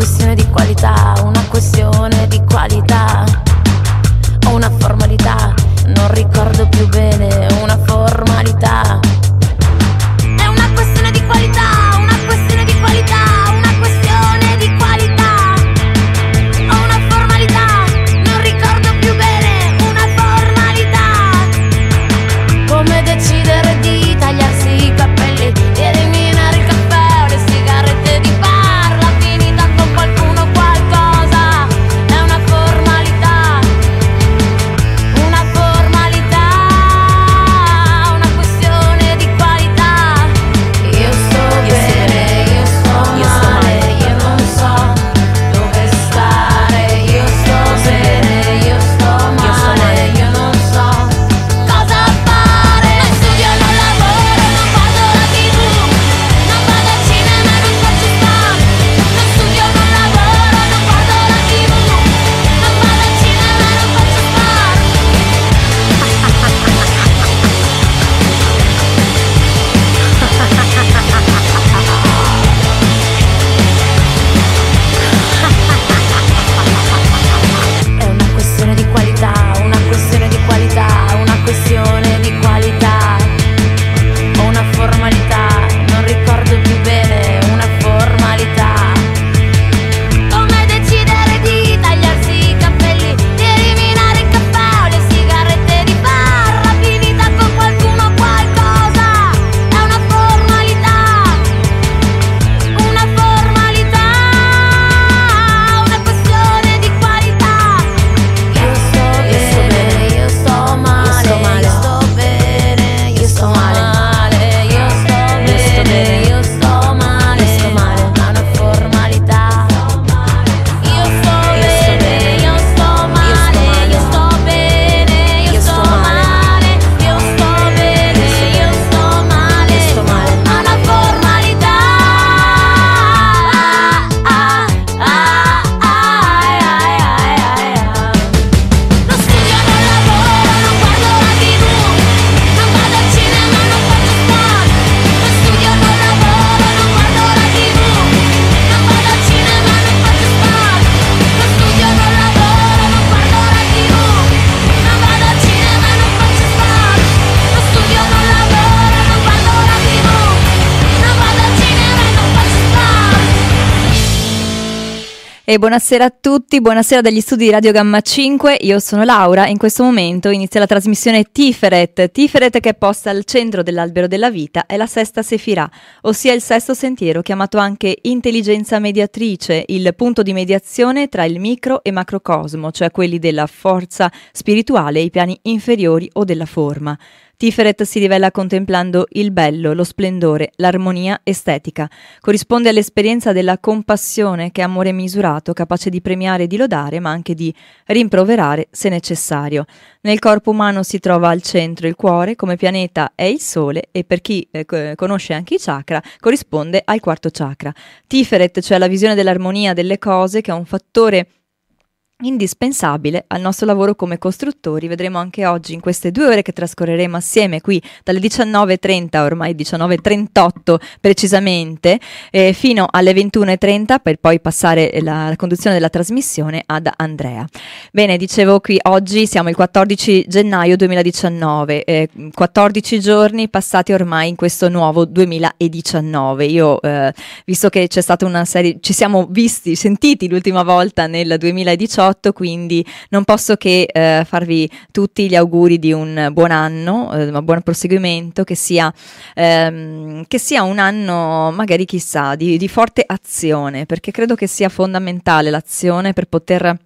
questione di qualità, una questione di qualità. Ho una formalità, non ricordo più bene, una formalità. E buonasera a tutti, buonasera dagli studi di Radio Gamma 5, io sono Laura e in questo momento inizia la trasmissione Tiferet, Tiferet che è posta al centro dell'albero della vita è la sesta sefirà, ossia il sesto sentiero chiamato anche intelligenza mediatrice, il punto di mediazione tra il micro e macrocosmo, cioè quelli della forza spirituale i piani inferiori o della forma. Tiferet si rivela contemplando il bello, lo splendore, l'armonia estetica. Corrisponde all'esperienza della compassione che è amore misurato, capace di premiare e di lodare, ma anche di rimproverare se necessario. Nel corpo umano si trova al centro il cuore, come pianeta è il sole e per chi eh, co- conosce anche i chakra corrisponde al quarto chakra. Tiferet, cioè la visione dell'armonia delle cose, che è un fattore indispensabile al nostro lavoro come costruttori. Vedremo anche oggi in queste due ore che trascorreremo assieme qui dalle 19.30, ormai 19.38 precisamente, eh, fino alle 21.30 per poi passare la, conduzione della trasmissione ad Andrea. Bene, dicevo qui oggi siamo il 14 gennaio 2019, eh, 14 giorni passati ormai in questo nuovo 2019. Io, eh, visto che c'è stata una serie, ci siamo visti, sentiti l'ultima volta nel 2018, quindi non posso che eh, farvi tutti gli auguri di un buon anno, eh, un buon proseguimento, che sia, ehm, che sia un anno magari chissà di, di forte azione, perché credo che sia fondamentale l'azione per poter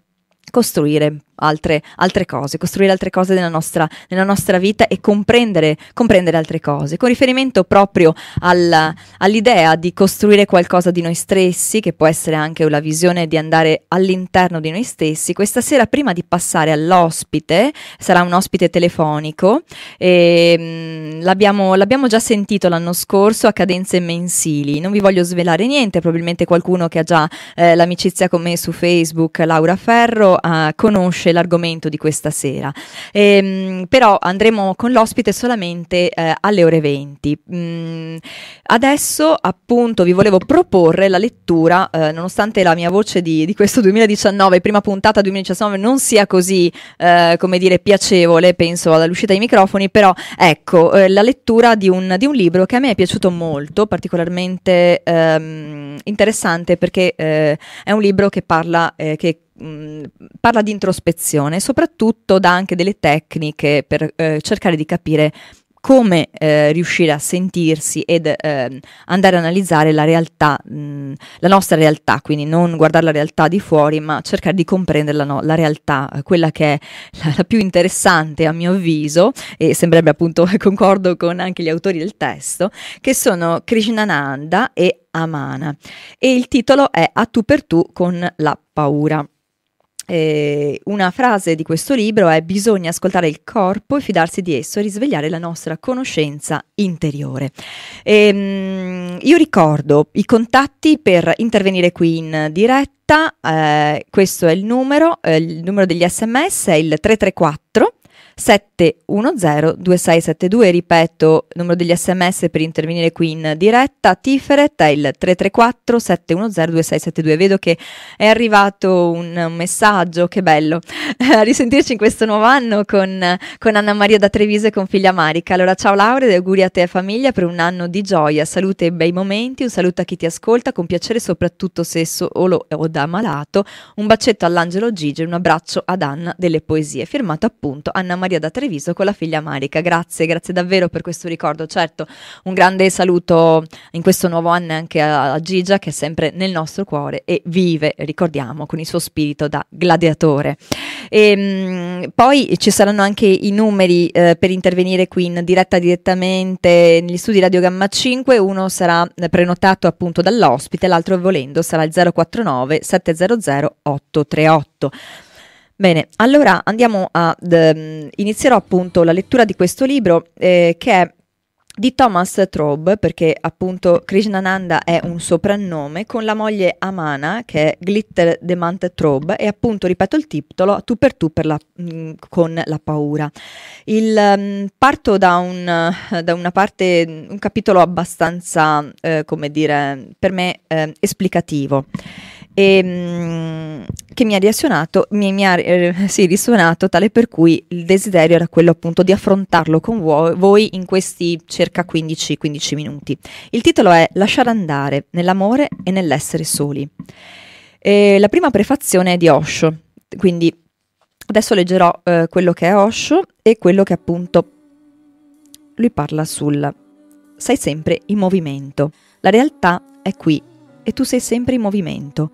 costruire altre, altre cose, costruire altre cose nella nostra, nella nostra vita e comprendere, comprendere altre cose, con riferimento proprio alla- all'idea di costruire qualcosa di noi stessi, che può essere anche la visione di andare all'interno di noi stessi. Questa sera, prima di passare all'ospite, sarà un ospite telefonico, e, mm, l'abbiamo, l'abbiamo già sentito l'anno scorso a cadenze mensili, non vi voglio svelare niente, probabilmente qualcuno che ha già eh, l'amicizia con me su Facebook, Laura Ferro, eh, conosce conosce l'argomento di questa sera. Ehm, però andremo con l'ospite solamente eh, alle ore 20. Mm, adesso appunto vi volevo proporre la lettura, eh, nonostante la mia voce di, di, questo 2019, prima puntata 2019, non sia così, eh, come dire, piacevole, penso all'uscita dei microfoni, però ecco, eh, la lettura di un, di un, libro che a me è piaciuto molto, particolarmente ehm, interessante perché eh, è un libro che parla, eh, che parla di introspezione e soprattutto dà anche delle tecniche per eh, cercare di capire come eh, riuscire a sentirsi ed eh, andare a analizzare la realtà, mh, la nostra realtà, quindi non guardare la realtà di fuori, ma cercare di comprenderla, no, la realtà, quella che è la, la, più interessante a mio avviso, e sembrerebbe appunto, concordo con anche gli autori del testo, che sono Krishnananda e Amana. E il titolo è A tu per tu con la paura. Eh, una frase di questo libro è bisogna ascoltare il corpo e fidarsi di esso e risvegliare la nostra conoscenza interiore. E, ehm, io ricordo i contatti per intervenire qui in diretta, eh, questo è il numero, eh, il numero degli sms è il 334 710 2672, ripeto, numero degli sms per intervenire qui in diretta, Tiferet è il 334 710 2672, vedo che è arrivato un messaggio, che bello, a risentirci in questo nuovo anno con, con Anna Maria da Treviso e con figlia Marica, allora ciao Laura e auguri a te e famiglia per un anno di gioia, salute e bei momenti, un saluto a chi ti ascolta, con piacere soprattutto se solo o da malato, un bacetto all'angelo Gigi e un abbraccio ad Anna delle poesie, firmato appunto Anna Maria Maria da Treviso con la figlia Marica. Grazie, grazie davvero per questo ricordo. Certo, un grande saluto in questo nuovo anno anche a, Gigia che è sempre nel nostro cuore e vive, ricordiamo, con il suo spirito da gladiatore. E, ehm, poi ci saranno anche i numeri eh, per intervenire qui in diretta direttamente negli studi Radio Gamma 5. Uno sarà prenotato appunto dall'ospite, l'altro volendo sarà il 049 700 838. Bene, allora andiamo a um, inizierò appunto la lettura di questo libro eh, che è di Thomas Traub, perché appunto Krishnananda è un soprannome, con la moglie Amana, che è Glitter Demant Traub, e appunto, ripeto il titolo, tu per tu per la, mh, mm, con la paura. Il, um, parto da, un, da, una parte, un capitolo abbastanza, eh, come dire, per me eh, esplicativo e, ehm, che mi ha risuonato, mi, mi ha eh, sì, risuonato tale per cui il desiderio era quello appunto di affrontarlo con vo- voi in questi circa 15-15 minuti. Il titolo è Lasciare andare nell'amore e nell'essere soli. E la prima prefazione è di Osho, quindi adesso leggerò eh, quello che è Osho e quello che appunto lui parla sul sei sempre in movimento. La realtà è qui e tu sei sempre in movimento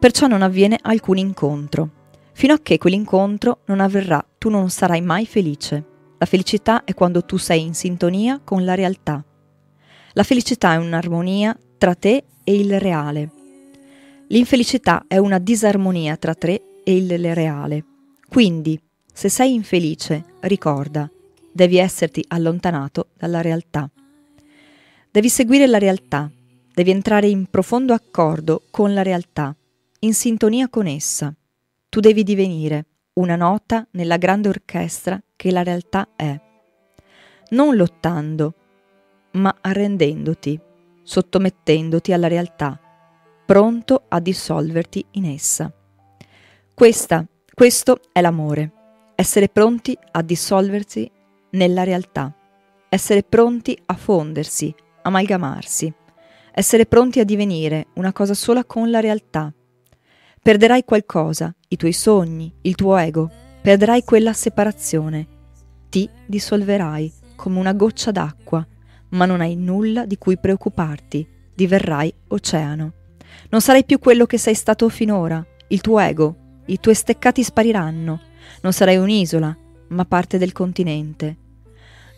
perciò non avviene alcun incontro. Fino a che quell'incontro non avverrà, tu non sarai mai felice. La felicità è quando tu sei in sintonia con la realtà. La felicità è un'armonia tra te e il reale. L'infelicità è una disarmonia tra te e il reale. Quindi, se sei infelice, ricorda, devi esserti allontanato dalla realtà. Devi seguire la realtà, devi entrare in profondo accordo con la realtà in sintonia con essa. Tu devi divenire una nota nella grande orchestra che la realtà è. Non lottando, ma arrendendoti, sottomettendoti alla realtà, pronto a dissolverti in essa. Questa, questo è l'amore, essere pronti a dissolversi nella realtà, essere pronti a fondersi, amalgamarsi, essere pronti a divenire una cosa sola con la realtà, Perderai qualcosa, i tuoi sogni, il tuo ego, perderai quella separazione. Ti dissolverai come una goccia d'acqua, ma non hai nulla di cui preoccuparti, diverrai oceano. Non sarai più quello che sei stato finora, il tuo ego, i tuoi steccati spariranno, non sarai un'isola, ma parte del continente.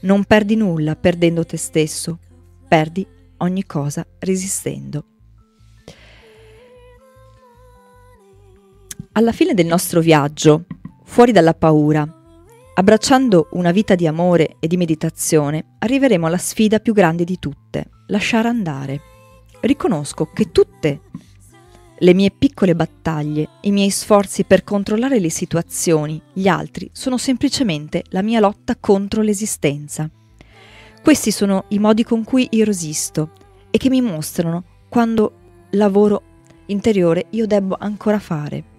Non perdi nulla perdendo te stesso, perdi ogni cosa resistendo. Alla fine del nostro viaggio, fuori dalla paura, abbracciando una vita di amore e di meditazione, arriveremo alla sfida più grande di tutte, lasciare andare. Riconosco che tutte Le mie piccole battaglie, i miei sforzi per controllare le situazioni, gli altri, sono semplicemente la mia lotta contro l'esistenza. Questi sono i modi con cui io resisto e che mi mostrano quando lavoro interiore io debbo ancora fare.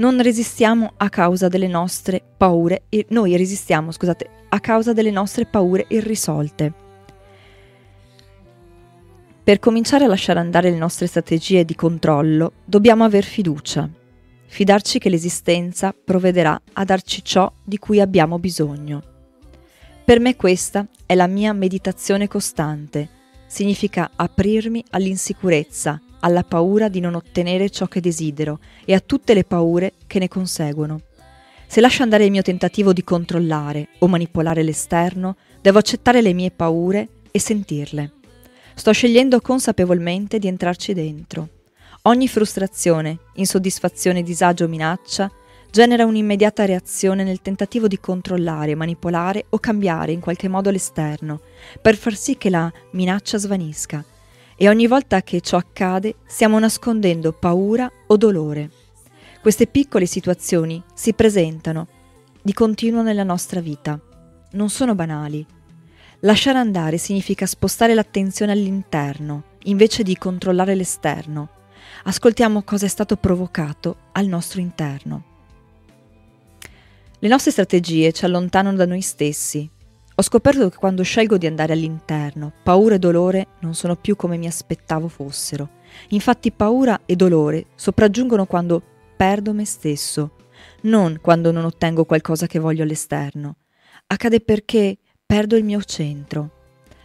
Non resistiamo a causa delle nostre paure, noi resistiamo, scusate, a causa delle nostre paure irrisolte. Per cominciare a lasciare andare le nostre strategie di controllo, dobbiamo aver fiducia. Fidarci che l'esistenza provvederà a darci ciò di cui abbiamo bisogno. Per me questa è la mia meditazione costante. Significa aprirmi all'insicurezza, alla paura di non ottenere ciò che desidero e a tutte le paure che ne conseguono. Se lascio andare il mio tentativo di controllare o manipolare l'esterno, devo accettare le mie paure e sentirle. Sto scegliendo consapevolmente di entrarci dentro. Ogni frustrazione, insoddisfazione, disagio o minaccia genera un'immediata reazione nel tentativo di controllare, manipolare o cambiare in qualche modo l'esterno, per far sì che la minaccia svanisca. E ogni volta che ciò accade stiamo nascondendo paura o dolore. Queste piccole situazioni si presentano di continuo nella nostra vita. Non sono banali, Lasciare andare significa spostare l'attenzione all'interno, invece di controllare l'esterno. Ascoltiamo cosa è stato provocato al nostro interno. Le nostre strategie ci allontanano da noi stessi. Ho scoperto che quando scelgo di andare all'interno, paura e dolore non sono più come mi aspettavo fossero. Infatti paura e dolore sopraggiungono quando perdo me stesso, non quando non ottengo qualcosa che voglio all'esterno. Accade perché perdo il mio centro.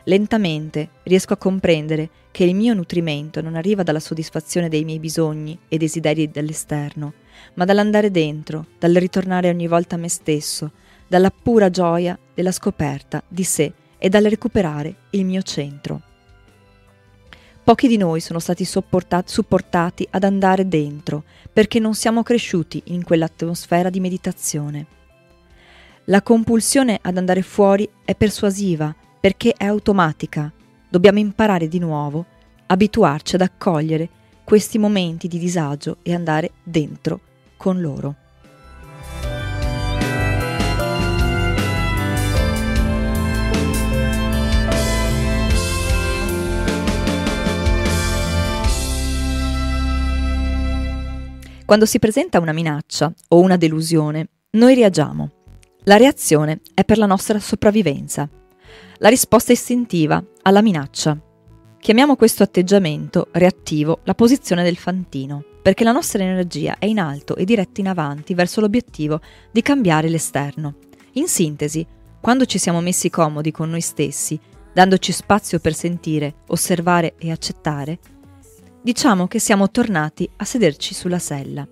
Lentamente riesco a comprendere che il mio nutrimento non arriva dalla soddisfazione dei miei bisogni e desideri dell'esterno, ma dall'andare dentro, dal ritornare ogni volta a me stesso, dalla pura gioia della scoperta di sé e dal recuperare il mio centro. Pochi di noi sono stati supportati ad andare dentro perché non siamo cresciuti in quell'atmosfera di meditazione. La compulsione ad andare fuori è persuasiva perché è automatica. Dobbiamo imparare di nuovo, abituarci ad accogliere questi momenti di disagio e andare dentro con loro. Quando si presenta una minaccia o una delusione, noi reagiamo la reazione è per la nostra sopravvivenza, la risposta istintiva alla minaccia. Chiamiamo questo atteggiamento reattivo la posizione del fantino, perché la nostra energia è in alto e diretta in avanti verso l'obiettivo di cambiare l'esterno. In sintesi, quando ci siamo messi comodi con noi stessi, dandoci spazio per sentire, osservare e accettare, diciamo che siamo tornati a sederci sulla sella.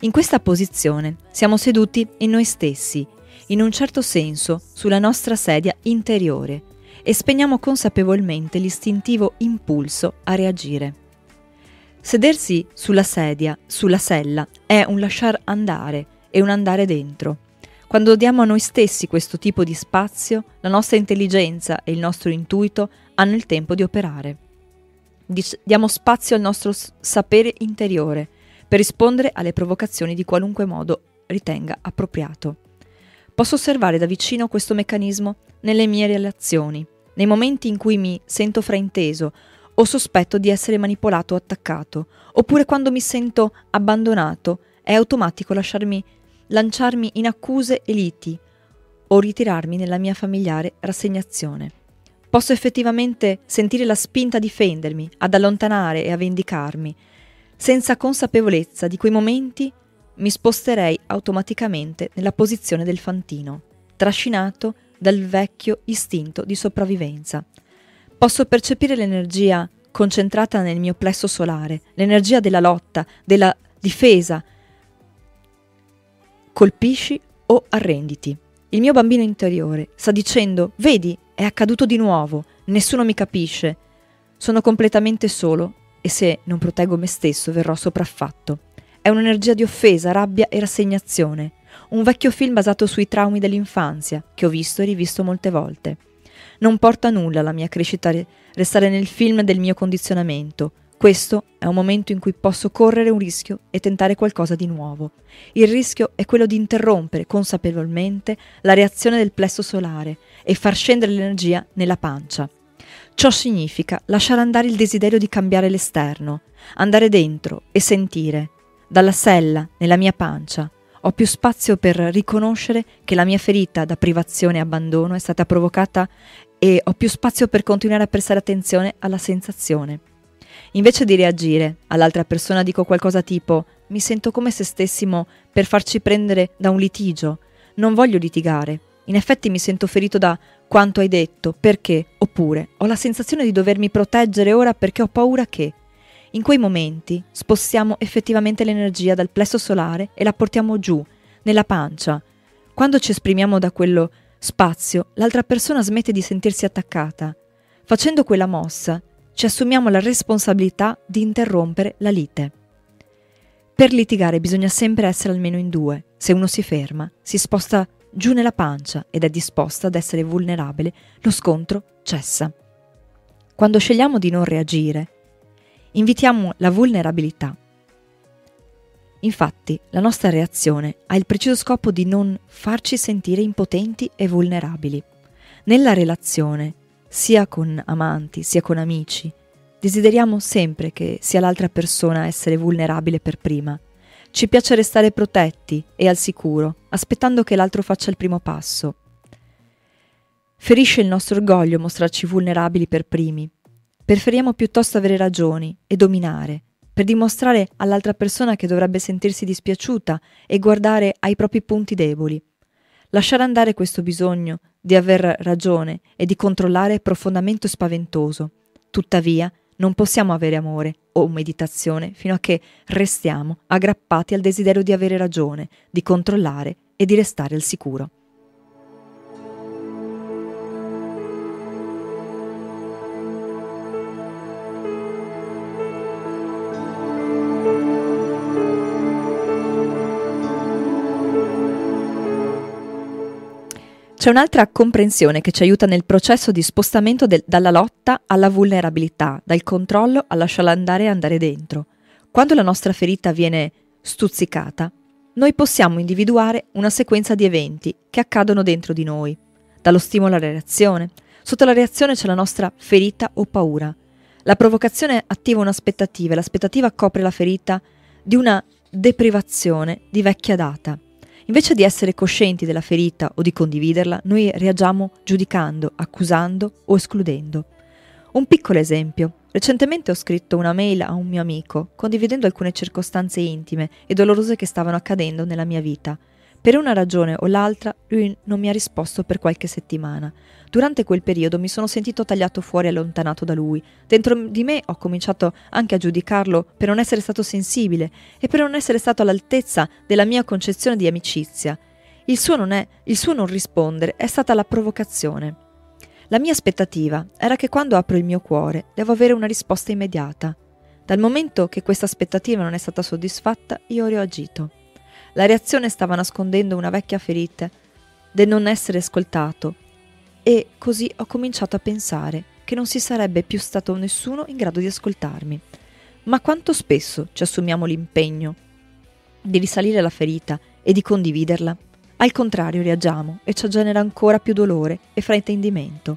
In questa posizione siamo seduti in noi stessi in un certo senso, sulla nostra sedia interiore e spegniamo consapevolmente l'istintivo impulso a reagire. Sedersi sulla sedia, sulla sella, è un lasciar andare e un andare dentro. Quando diamo a noi stessi questo tipo di spazio, la nostra intelligenza e il nostro intuito hanno il tempo di operare. Diamo spazio al nostro sapere interiore per rispondere alle provocazioni di qualunque modo ritenga appropriato. Posso osservare da vicino questo meccanismo nelle mie relazioni, nei momenti in cui mi sento frainteso o sospetto di essere manipolato o attaccato, oppure quando mi sento abbandonato, è automatico lasciarmi lanciarmi in accuse e liti o ritirarmi nella mia familiare rassegnazione. Posso effettivamente sentire la spinta a difendermi, ad allontanare e a vendicarmi, senza consapevolezza di quei momenti mi sposterei automaticamente nella posizione del fantino, trascinato dal vecchio istinto di sopravvivenza. Posso percepire l'energia concentrata nel mio plesso solare, l'energia della lotta, della difesa. Colpisci o arrenditi. Il mio bambino interiore sta dicendo, vedi, è accaduto di nuovo, nessuno mi capisce, sono completamente solo e se non proteggo me stesso verrò sopraffatto. È un'energia di offesa, rabbia e rassegnazione. Un vecchio film basato sui traumi dell'infanzia, che ho visto e rivisto molte volte. Non porta nulla la mia crescita restare nel film del mio condizionamento. Questo è un momento in cui posso correre un rischio e tentare qualcosa di nuovo. Il rischio è quello di interrompere consapevolmente la reazione del plesso solare e far scendere l'energia nella pancia. Ciò significa lasciare andare il desiderio di cambiare l'esterno, andare dentro e sentire, dalla sella nella mia pancia, ho più spazio per riconoscere che la mia ferita da privazione e abbandono è stata provocata e ho più spazio per continuare a prestare attenzione alla sensazione. Invece di reagire, all'altra persona dico qualcosa tipo mi sento come se stessimo per farci prendere da un litigio, non voglio litigare, in effetti mi sento ferito da quanto hai detto, perché, oppure ho la sensazione di dovermi proteggere ora perché ho paura che. In quei momenti spostiamo effettivamente l'energia dal plesso solare e la portiamo giù, nella pancia. Quando ci esprimiamo da quello spazio, l'altra persona smette di sentirsi attaccata. Facendo quella mossa, ci assumiamo la responsabilità di interrompere la lite. Per litigare bisogna sempre essere almeno in due. Se uno si ferma, si sposta giù nella pancia ed è disposta ad essere vulnerabile, lo scontro cessa. Quando scegliamo di non reagire, invitiamo la vulnerabilità. Infatti, la nostra reazione ha il preciso scopo di non farci sentire impotenti e vulnerabili. Nella relazione, sia con amanti, sia con amici, desideriamo sempre che sia l'altra persona a essere vulnerabile per prima ci piace restare protetti e al sicuro, aspettando che l'altro faccia il primo passo. Ferisce il nostro orgoglio mostrarci vulnerabili per primi. Preferiamo piuttosto avere ragioni e dominare, per dimostrare all'altra persona che dovrebbe sentirsi dispiaciuta e guardare ai propri punti deboli. Lasciare andare questo bisogno di aver ragione e di controllare è profondamente spaventoso. Tuttavia, non possiamo avere amore o meditazione fino a che restiamo aggrappati al desiderio di avere ragione, di controllare e di restare al sicuro. C'è un'altra comprensione che ci aiuta nel processo di spostamento del, dalla lotta alla vulnerabilità, dal controllo a lasciarla andare e andare dentro. Quando la nostra ferita viene stuzzicata, noi possiamo individuare una sequenza di eventi che accadono dentro di noi, dallo stimolo alla reazione. Sotto la reazione c'è la nostra ferita o paura. La provocazione attiva un'aspettativa e l'aspettativa copre la ferita di una deprivazione di vecchia data. Invece di essere coscienti della ferita o di condividerla, noi reagiamo giudicando, accusando o escludendo. Un piccolo esempio. Recentemente ho scritto una mail a un mio amico, condividendo alcune circostanze intime e dolorose che stavano accadendo nella mia vita. Per una ragione o l'altra, lui non mi ha risposto per qualche settimana. Durante quel periodo mi sono sentito tagliato fuori e allontanato da lui. Dentro di me ho cominciato anche a giudicarlo per non essere stato sensibile e per non essere stato all'altezza della mia concezione di amicizia. Il suo non, è, il suo non rispondere è stata la provocazione. La mia aspettativa era che quando apro il mio cuore devo avere una risposta immediata. Dal momento che questa aspettativa non è stata soddisfatta, io ho reagito. La reazione stava nascondendo una vecchia ferita del non essere ascoltato e così ho cominciato a pensare che non si sarebbe più stato nessuno in grado di ascoltarmi. Ma quanto spesso ci assumiamo l'impegno di risalire la ferita e di condividerla? Al contrario reagiamo e ciò genera ancora più dolore e fraintendimento.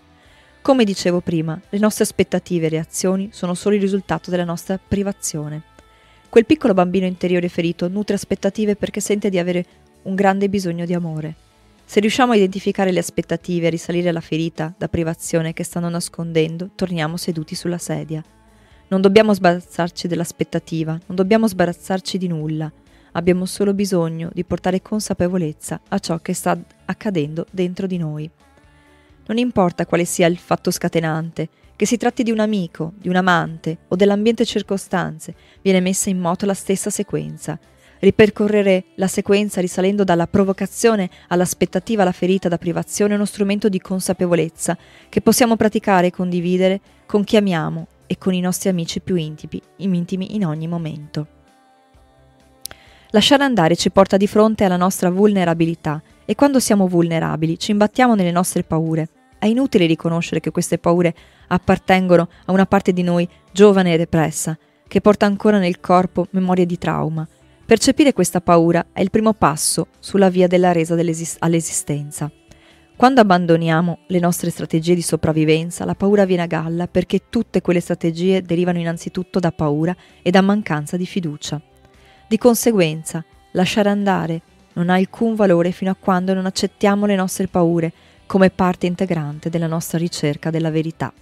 Come dicevo prima, le nostre aspettative e reazioni sono solo il risultato della nostra privazione. Quel piccolo bambino interiore ferito nutre aspettative perché sente di avere un grande bisogno di amore. Se riusciamo a identificare le aspettative e a risalire la ferita da privazione che stanno nascondendo, torniamo seduti sulla sedia. Non dobbiamo sbarazzarci dell'aspettativa, non dobbiamo sbarazzarci di nulla. Abbiamo solo bisogno di portare consapevolezza a ciò che sta accadendo dentro di noi. Non importa quale sia il fatto scatenante, che si tratti di un amico, di un amante o dell'ambiente circostanze, viene messa in moto la stessa sequenza. Ripercorrere la sequenza risalendo dalla provocazione all'aspettativa alla ferita da privazione è uno strumento di consapevolezza che possiamo praticare e condividere con chi amiamo e con i nostri amici più intimi, intimi in ogni momento. Lasciare andare ci porta di fronte alla nostra vulnerabilità e quando siamo vulnerabili ci imbattiamo nelle nostre paure. È inutile riconoscere che queste paure appartengono a una parte di noi giovane e repressa. che porta ancora nel corpo memorie di trauma. Percepire questa paura è il primo passo sulla via della resa all'esistenza. Quando abbandoniamo le nostre strategie di sopravvivenza, la paura viene a galla perché tutte quelle strategie derivano innanzitutto da paura e da mancanza di fiducia. Di conseguenza, lasciare andare non ha alcun valore fino a quando non accettiamo le nostre paure come parte integrante della nostra ricerca della verità.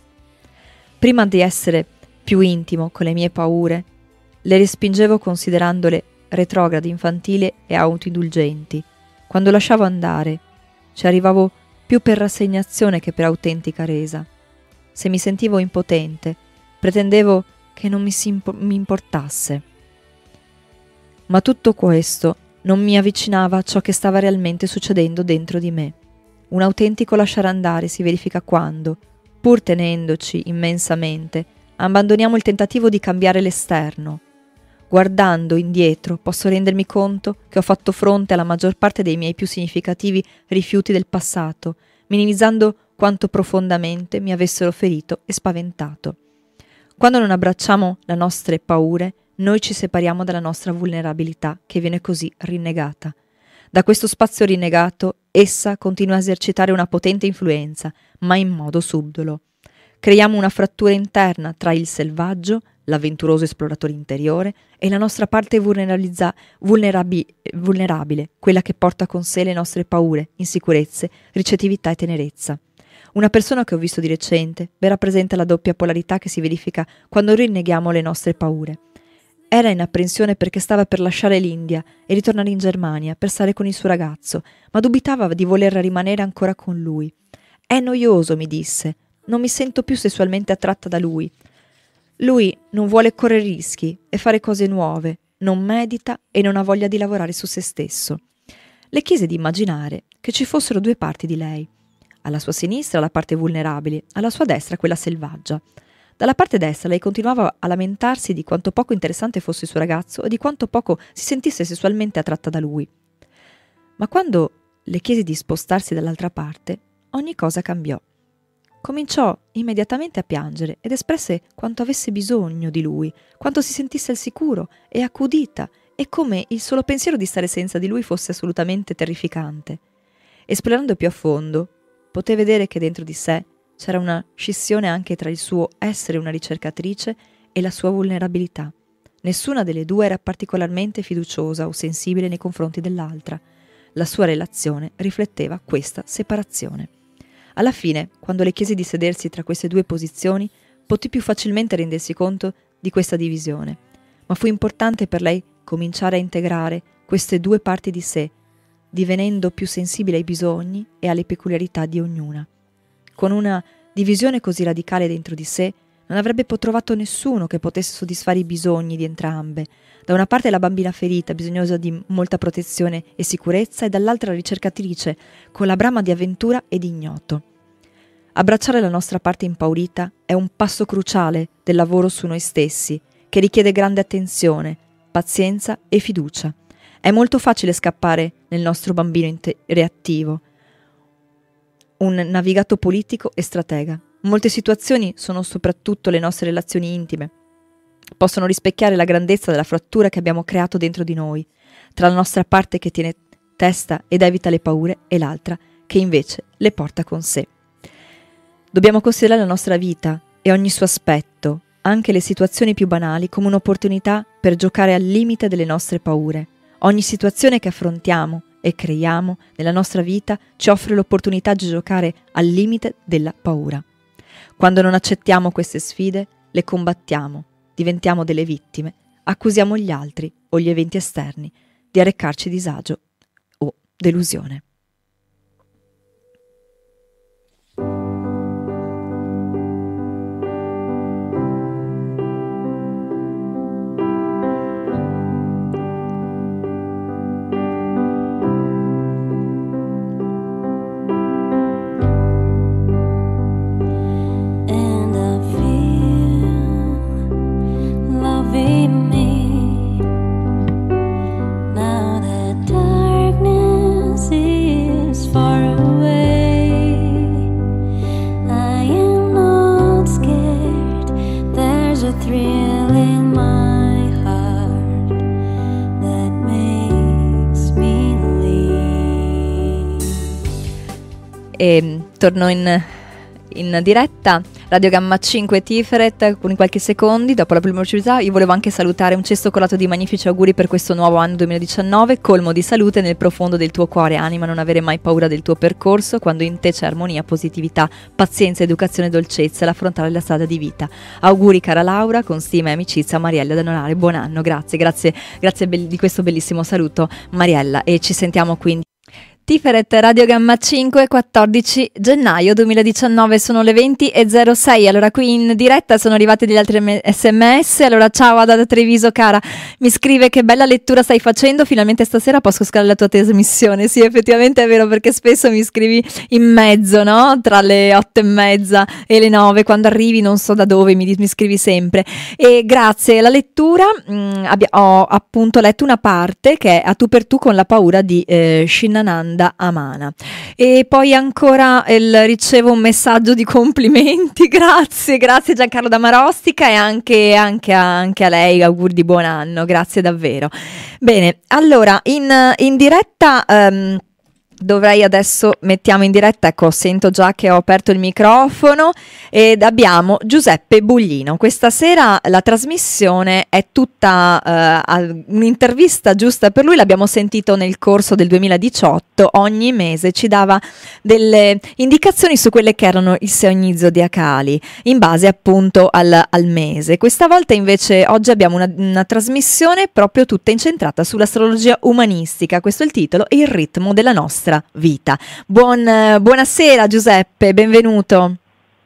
Prima di essere più intimo con le mie paure, le respingevo considerandole retrogradi, infantili e autoindulgenti. Quando lasciavo andare, ci arrivavo più per rassegnazione che per autentica resa. Se mi sentivo impotente, pretendevo che non mi, impo- mi importasse. Ma tutto questo non mi avvicinava a ciò che stava realmente succedendo dentro di me. Un autentico lasciare andare si verifica quando, pur tenendoci immensamente, abbandoniamo il tentativo di cambiare l'esterno. Guardando indietro posso rendermi conto che ho fatto fronte alla maggior parte dei miei più significativi rifiuti del passato, minimizzando quanto profondamente mi avessero ferito e spaventato. Quando non abbracciamo le nostre paure, noi ci separiamo dalla nostra vulnerabilità, che viene così rinnegata. Da questo spazio rinnegato, essa continua a esercitare una potente influenza, ma in modo subdolo. Creiamo una frattura interna tra il selvaggio, l'avventuroso esploratore interiore, e la nostra parte vulnerabi- vulnerabile, quella che porta con sé le nostre paure, insicurezze, ricettività e tenerezza. Una persona che ho visto di recente ben rappresenta la doppia polarità che si verifica quando rinneghiamo le nostre paure. Era in apprensione perché stava per lasciare l'India e ritornare in Germania per stare con il suo ragazzo, ma dubitava di voler rimanere ancora con lui. È noioso, mi disse. Non mi sento più sessualmente attratta da lui. Lui non vuole correre rischi e fare cose nuove, non medita e non ha voglia di lavorare su se stesso. Le chiese di immaginare che ci fossero due parti di lei. Alla sua sinistra la parte vulnerabile, alla sua destra quella selvaggia. Dalla parte destra lei continuava a lamentarsi di quanto poco interessante fosse il suo ragazzo e di quanto poco si sentisse sessualmente attratta da lui. Ma quando le chiesi di spostarsi dall'altra parte, ogni cosa cambiò. Cominciò immediatamente a piangere ed espresse quanto avesse bisogno di lui, quanto si sentisse al sicuro e accudita e come il solo pensiero di stare senza di lui fosse assolutamente terrificante. Esplorando più a fondo, poté vedere che dentro di sé c'era una scissione anche tra il suo essere una ricercatrice e la sua vulnerabilità. Nessuna delle due era particolarmente fiduciosa o sensibile nei confronti dell'altra. La sua relazione rifletteva questa separazione. Alla fine, quando le chiesi di sedersi tra queste due posizioni, potì più facilmente rendersi conto di questa divisione. Ma fu importante per lei cominciare a integrare queste due parti di sé, divenendo più sensibile ai bisogni e alle peculiarità di ognuna. Con una divisione così radicale dentro di sé, non avrebbe trovato nessuno che potesse soddisfare i bisogni di entrambe. Da una parte la bambina ferita, bisognosa di molta protezione e sicurezza, e dall'altra la ricercatrice, con la brama di avventura e di ignoto. Abbracciare la nostra parte impaurita è un passo cruciale del lavoro su noi stessi, che richiede grande attenzione, pazienza e fiducia. È molto facile scappare nel nostro bambino reattivo, un navigato politico e stratega. Molte situazioni sono soprattutto le nostre relazioni intime. Possono rispecchiare la grandezza della frattura che abbiamo creato dentro di noi, tra la nostra parte che tiene testa ed evita le paure e l'altra che invece le porta con sé. Dobbiamo considerare la nostra vita e ogni suo aspetto, anche le situazioni più banali, come un'opportunità per giocare al limite delle nostre paure. Ogni situazione che affrontiamo e creiamo nella nostra vita ci offre l'opportunità di giocare al limite della paura. Quando non accettiamo queste sfide, le combattiamo, diventiamo delle vittime, accusiamo gli altri o gli eventi esterni di arrecarci disagio o delusione. E torno in, in diretta. Radio Gamma 5 Tiferet con qualche secondi dopo la prima pubblicità io volevo anche salutare un cesto colato di magnifici auguri per questo nuovo anno 2019 colmo di salute nel profondo del tuo cuore. Anima non avere mai paura del tuo percorso quando in te c'è armonia positività pazienza educazione dolcezza l'affrontare la strada di vita. Auguri cara Laura con stima e amicizia Mariella da Nonare buon anno grazie grazie grazie di questo bellissimo saluto Mariella. E ci sentiamo quindi Tiferet Radio Gamma 5, 14 gennaio 2019, sono le 20 e 06. Allora, qui in diretta sono arrivati degli altri sms. Allora, ciao Ada da Treviso, cara. Mi scrive che bella lettura stai facendo. Finalmente stasera posso scalare la tua trasmissione. Sì, effettivamente è vero, perché spesso mi scrivi in mezzo, no? Tra le 8 e mezza e le 9. Quando arrivi, non so da dove, mi, mi scrivi sempre. E grazie alla lettura mh, mm, abbia, ho appunto letto una parte che è a tu per tu con la paura di eh, Shinananda Amanda Amana. E poi ancora il, ricevo un messaggio di complimenti, grazie, grazie Giancarlo Damarostica e anche, anche, a, anche a lei, auguri di buon anno, grazie davvero. Bene, allora in, in diretta... Um, Dovrei adesso mettiamo in diretta, ecco, sento già che ho aperto il microfono ed abbiamo Giuseppe Buglino. Questa sera la trasmissione è tutta uh, un'intervista giusta per lui, l'abbiamo sentito nel corso del 2018, ogni mese ci dava delle indicazioni su quelle che erano i sogni zodiacali, in base appunto al, al mese. Questa volta invece oggi abbiamo una, una trasmissione proprio tutta incentrata sull'astrologia umanistica, questo è il titolo e il ritmo della nostra nostra vita. Buon, buonasera Giuseppe, benvenuto.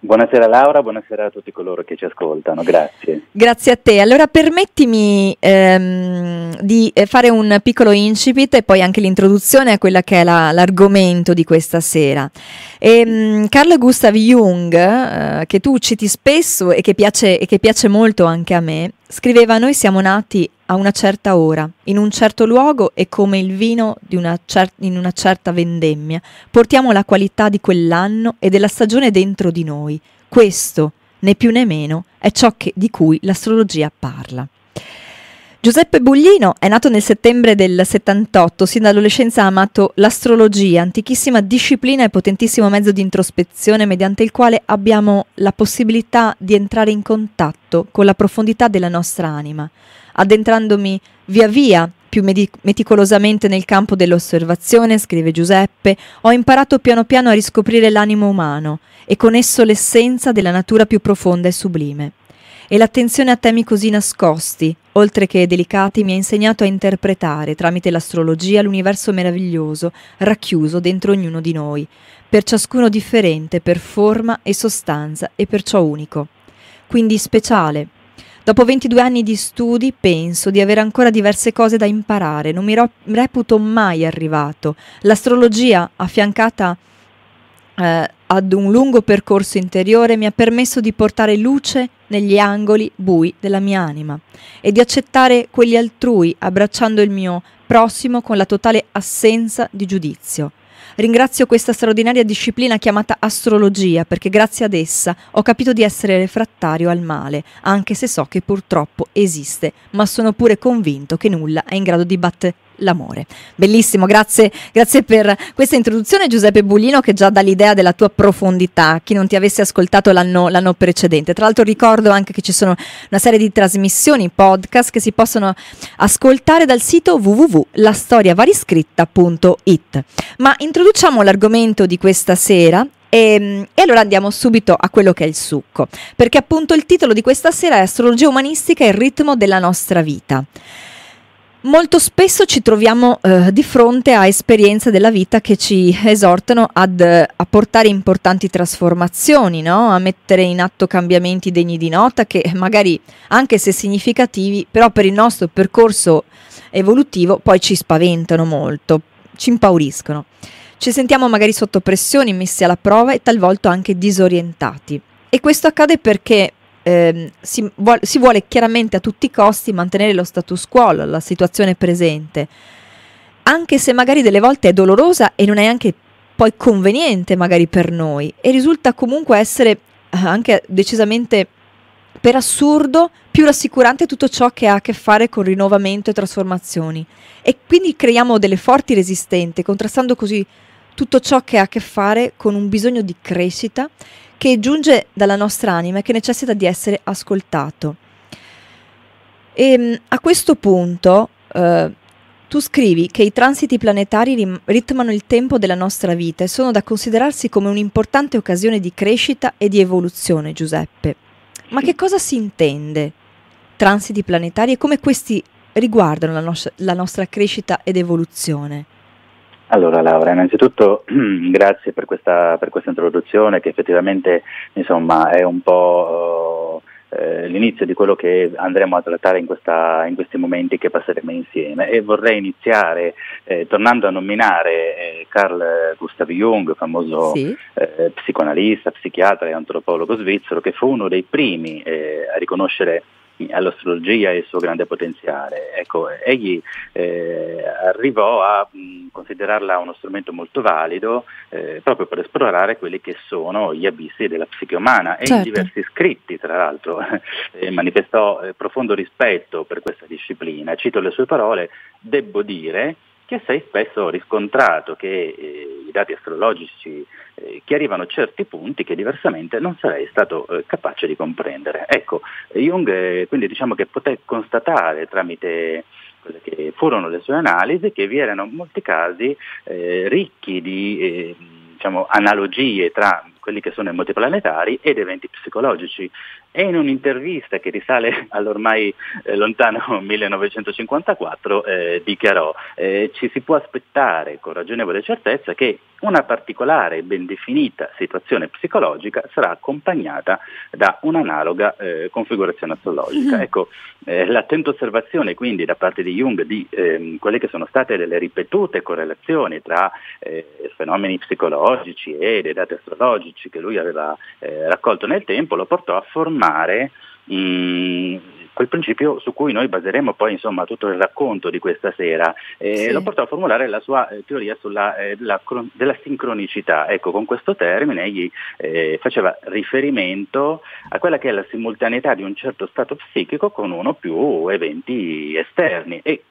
Buonasera Laura, buonasera a tutti coloro che ci ascoltano, grazie. Grazie a te. Allora permettimi ehm, di eh, fare un piccolo incipit e poi anche l'introduzione a quella che è la, l'argomento di questa sera. E, um, Carl Gustav Jung, eh, che tu citi spesso e che, piace, e che piace molto anche a me, scriveva noi siamo nati a una certa ora, in un certo luogo e come il vino una cer- in una certa vendemmia, portiamo la qualità di quell'anno e della stagione dentro di noi. Questo, né più né meno, è ciò che, di cui l'astrologia parla. Giuseppe Buglino è nato nel settembre del 78, sin dall'adolescenza ha amato l'astrologia, antichissima disciplina e potentissimo mezzo di introspezione mediante il quale abbiamo la possibilità di entrare in contatto con la profondità della nostra anima addentrandomi via via più meticolosamente nel campo dell'osservazione, scrive Giuseppe, ho imparato piano piano a riscoprire l'animo umano e con esso l'essenza della natura più profonda e sublime. E l'attenzione a temi così nascosti, oltre che delicati, mi ha insegnato a interpretare tramite l'astrologia l'universo meraviglioso racchiuso dentro ognuno di noi, per ciascuno differente per forma e sostanza e perciò unico. Quindi speciale, Dopo 22 anni di studi penso di avere ancora diverse cose da imparare, non mi reputo mai arrivato. L'astrologia, affiancata eh, ad un lungo percorso interiore, mi ha permesso di portare luce negli angoli bui della mia anima e di accettare quelli altrui, abbracciando il mio prossimo con la totale assenza di giudizio. Ringrazio questa straordinaria disciplina chiamata astrologia perché grazie ad essa ho capito di essere refrattario al male, anche se so che purtroppo esiste, ma sono pure convinto che nulla è in grado di battere l'amore. Bellissimo, grazie, grazie per questa introduzione Giuseppe Buglino che già dà l'idea della tua profondità, chi non ti avesse ascoltato l'anno, l'anno precedente. Tra l'altro ricordo anche che ci sono una serie di trasmissioni, podcast che si possono ascoltare dal sito www.lastoriavariscritta.it. Ma introduciamo l'argomento di questa sera e, ehm, e, allora andiamo subito a quello che è il succo, perché appunto il titolo di questa sera è Astrologia umanistica e il ritmo della nostra vita. Molto spesso ci troviamo eh, di fronte a esperienze della vita che ci esortano ad, a portare importanti trasformazioni, no? a mettere in atto cambiamenti degni di nota che magari, anche se significativi, però per il nostro percorso evolutivo poi ci spaventano molto, ci impauriscono. Ci sentiamo magari sotto pressioni, messi alla prova e talvolta anche disorientati. E questo accade perché eh, si, vuole, si, vuole chiaramente a tutti i costi mantenere lo status quo, la situazione presente, anche se magari delle volte è dolorosa e non è anche poi conveniente magari per noi e risulta comunque essere eh, anche decisamente per assurdo, più rassicurante tutto ciò che ha a che fare con rinnovamento e trasformazioni. E quindi creiamo delle forti resistenze, contrastando così tutto ciò che ha a che fare con un bisogno di crescita che giunge dalla nostra anima e che necessita di essere ascoltato. E ehm, a questo punto eh, tu scrivi che i transiti planetari ritmano il tempo della nostra vita e sono da considerarsi come un'importante occasione di crescita e di evoluzione, Giuseppe. Ma che cosa si intende transiti planetari e come questi riguardano la, nos- la nostra crescita ed evoluzione? Allora Laura, innanzitutto grazie per questa, per questa, introduzione che effettivamente insomma, è un po' eh, l'inizio di quello che andremo a trattare in, questa, in, questi momenti che passeremo insieme e vorrei iniziare eh, tornando a nominare eh, Carl Gustav Jung, famoso sì. Eh, psicoanalista, psichiatra e antropologo svizzero che fu uno dei primi eh, a riconoscere all'astrologia e il suo grande potenziale. Ecco, egli eh, arrivò a mh, considerarla uno strumento molto valido eh, proprio per esplorare quelli che sono gli abissi della psiche umana e certo. in diversi scritti, tra l'altro, eh, manifestò profondo rispetto per questa disciplina. Cito le sue parole, devo dire che sei spesso riscontrato che eh, i dati astrologici eh, chiarivano certi punti che diversamente non sarei stato eh, capace di comprendere. Ecco, Jung eh, quindi diciamo che poté constatare tramite quelle che furono le sue analisi che vi erano molti casi eh, ricchi di eh, diciamo, analogie tra quelli che sono i moti planetari ed eventi psicologici. E in un'intervista che risale all'ormai eh, lontano 1954 eh, dichiarò eh, ci si può aspettare con ragionevole certezza che una particolare e ben definita situazione psicologica sarà accompagnata da un'analoga eh, configurazione astrologica. Mm-hmm. Ecco, eh, l'attenta osservazione quindi da parte di Jung di ehm, quelle che sono state delle ripetute correlazioni tra eh, fenomeni psicologici e dei dati astrologici che lui aveva eh, raccolto nel tempo lo portò a formare mh, mm, quel principio su cui noi baseremo poi insomma, tutto il racconto di questa sera. Eh, sì. Lo portò a formulare la sua eh, teoria sulla, eh, la, della sincronicità. Ecco, con questo termine egli eh, faceva riferimento a quella che è la simultaneità di un certo stato psichico con uno o più eventi esterni e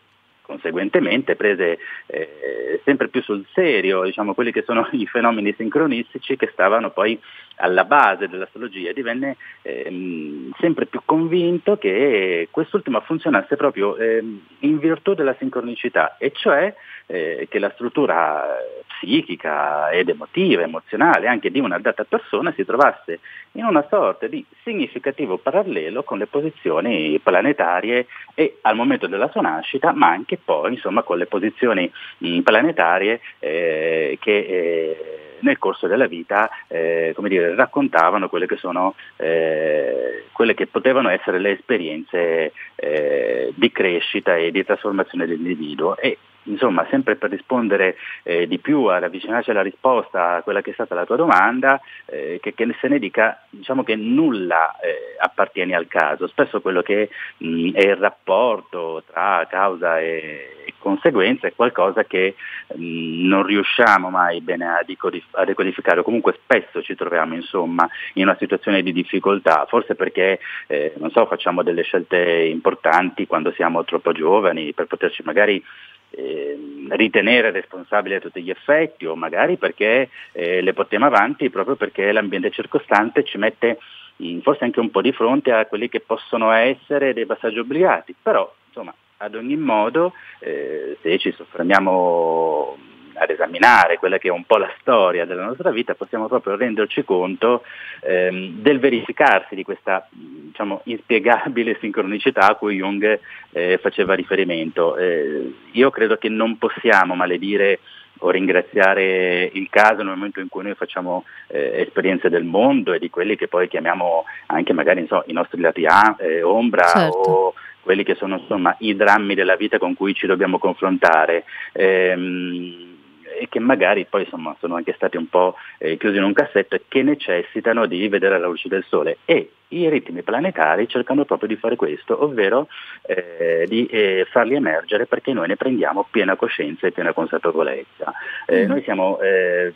conseguentemente prese eh, sempre più sul serio diciamo, quelli che sono i fenomeni sincronistici che stavano poi alla base dell'astrologia, divenne ehm, sempre più convinto che quest'ultima funzionasse proprio ehm, in virtù della sincronicità, e cioè eh, che la struttura psichica ed emotiva, emozionale anche di una data persona si trovasse in una sorta di significativo parallelo con le posizioni planetarie e al momento della sua nascita, ma anche poi insomma, con le posizioni mh, planetarie eh, che eh, nel corso della vita eh, dire, raccontavano quelle che, sono, eh, quelle che potevano essere le esperienze eh, di crescita e di trasformazione dell'individuo. E, insomma, sempre per rispondere eh, di più, ad avvicinarci alla risposta a quella che è stata la tua domanda, eh, che, che, se ne dica diciamo che nulla eh, appartiene al caso, spesso quello che mh, è il rapporto tra causa e, conseguenza è qualcosa che mh, non riusciamo mai bene a, decodif- a decodificare, o comunque spesso ci troviamo insomma, in una situazione di difficoltà, forse perché eh, so, facciamo delle scelte importanti quando siamo troppo giovani per poterci magari eh, ritenere responsabili a tutti gli effetti o magari perché eh, le portiamo avanti proprio perché l'ambiente circostante ci mette in, forse anche un po' di fronte a quelli che possono essere dei passaggi obbligati, però insomma ad ogni modo eh, se ci soffermiamo ad esaminare quella che è un po' la storia della nostra vita, possiamo proprio renderci conto ehm, del verificarsi di questa diciamo, inspiegabile sincronicità a cui Jung eh, faceva riferimento. Eh, io credo che non possiamo maledire o ringraziare il caso nel momento in cui noi facciamo eh, esperienze del mondo e di quelli che poi chiamiamo anche magari so, i nostri lati a, eh, ombra certo. o quelli che sono insomma, i drammi della vita con cui ci dobbiamo confrontare. Ehm, e che magari poi insomma, sono anche stati un po' eh, chiusi in un cassetto e che necessitano di vedere la luce del sole. E i ritmi planetari cercano proprio di fare questo, ovvero eh, di eh, farli emergere perché noi ne prendiamo piena coscienza e piena consapevolezza. Eh, mm. Noi siamo eh,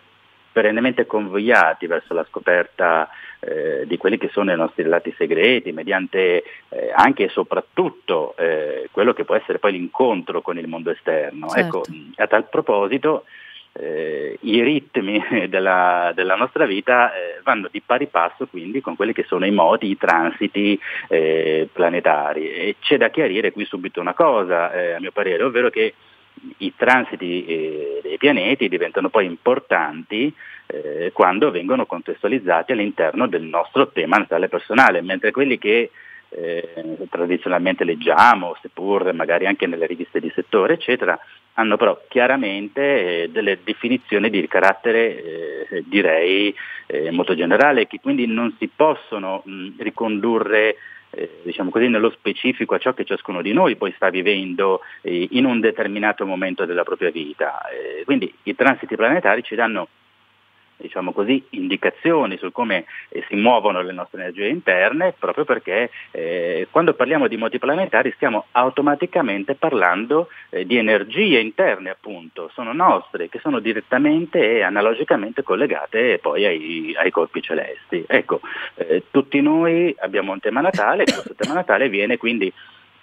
perennemente convogliati verso la scoperta eh, di quelli che sono i nostri lati segreti, mediante eh, anche e soprattutto eh, quello che può essere poi l'incontro con il mondo esterno. Certo. Ecco, a tal proposito eh, i ritmi della, della nostra vita eh, vanno di pari passo quindi con quelli che sono i modi, i transiti eh, planetari. E c'è da chiarire qui subito una cosa, eh, a mio parere, ovvero che i transiti eh, dei pianeti diventano poi importanti eh, quando vengono contestualizzati all'interno del nostro tema natale personale, mentre quelli che eh, tradizionalmente leggiamo, seppur magari anche nelle riviste di settore, eccetera, hanno però chiaramente eh, delle definizioni di carattere, eh, direi, eh, molto generale, che quindi non si possono mh, ricondurre eh, diciamo così, nello specifico a ciò che ciascuno di noi poi sta vivendo eh, in un determinato momento della propria vita. quindi i transiti planetari ci danno diciamo così, indicazioni su come eh, si muovono le nostre energie interne, proprio perché eh, quando parliamo di moti planetari stiamo automaticamente parlando eh, di energie interne, appunto, sono nostre, che sono direttamente e analogicamente collegate poi ai, ai colpi celesti. Ecco, eh, tutti noi abbiamo un tema natale, questo tema natale viene quindi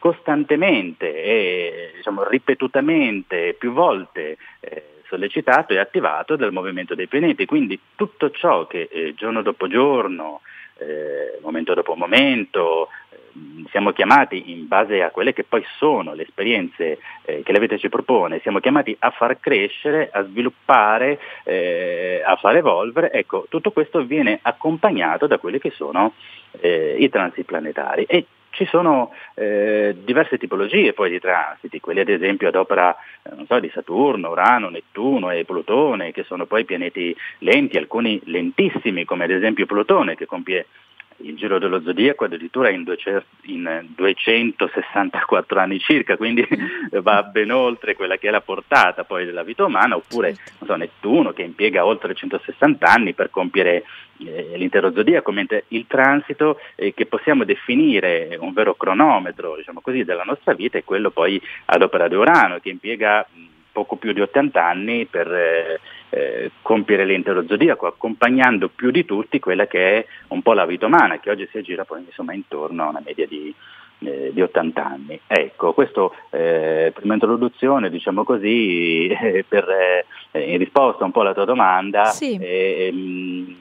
costantemente e diciamo, ripetutamente, più volte eh, sollecitato e attivato dal movimento dei pianeti. Quindi tutto ciò che eh, giorno dopo giorno, eh, momento dopo momento, eh, siamo chiamati in base a quelle che poi sono le esperienze eh, che la vita ci propone, siamo chiamati a far crescere, a sviluppare, eh, a far evolvere, ecco, tutto questo viene accompagnato da quelli che sono i transit planetari. E ci sono eh, diverse tipologie poi di transiti, quelli ad esempio ad opera eh, so, di Saturno, Urano, Nettuno e Plutone, che sono poi pianeti lenti, alcuni lentissimi, come ad esempio Plutone, che compie il giro dello zodiaco addirittura in, 264 anni circa, quindi va ben oltre quella che è la portata poi della vita umana, oppure certo. so, Nettuno che impiega oltre 160 anni per compiere eh, l'intero zodiaco, mentre il transito eh, che possiamo definire un vero cronometro diciamo così, della nostra vita è quello poi ad opera di Urano che impiega poco più di 80 anni per eh, eh, compiere l'intero zodiaco, accompagnando più di tutti quella che è un po' la vita umana, che oggi si aggira poi insomma intorno a una media di, eh, di 80 anni. Ecco, questo eh, prima introduzione, diciamo così, per, eh, in risposta un po' alla tua domanda, sì. ehm,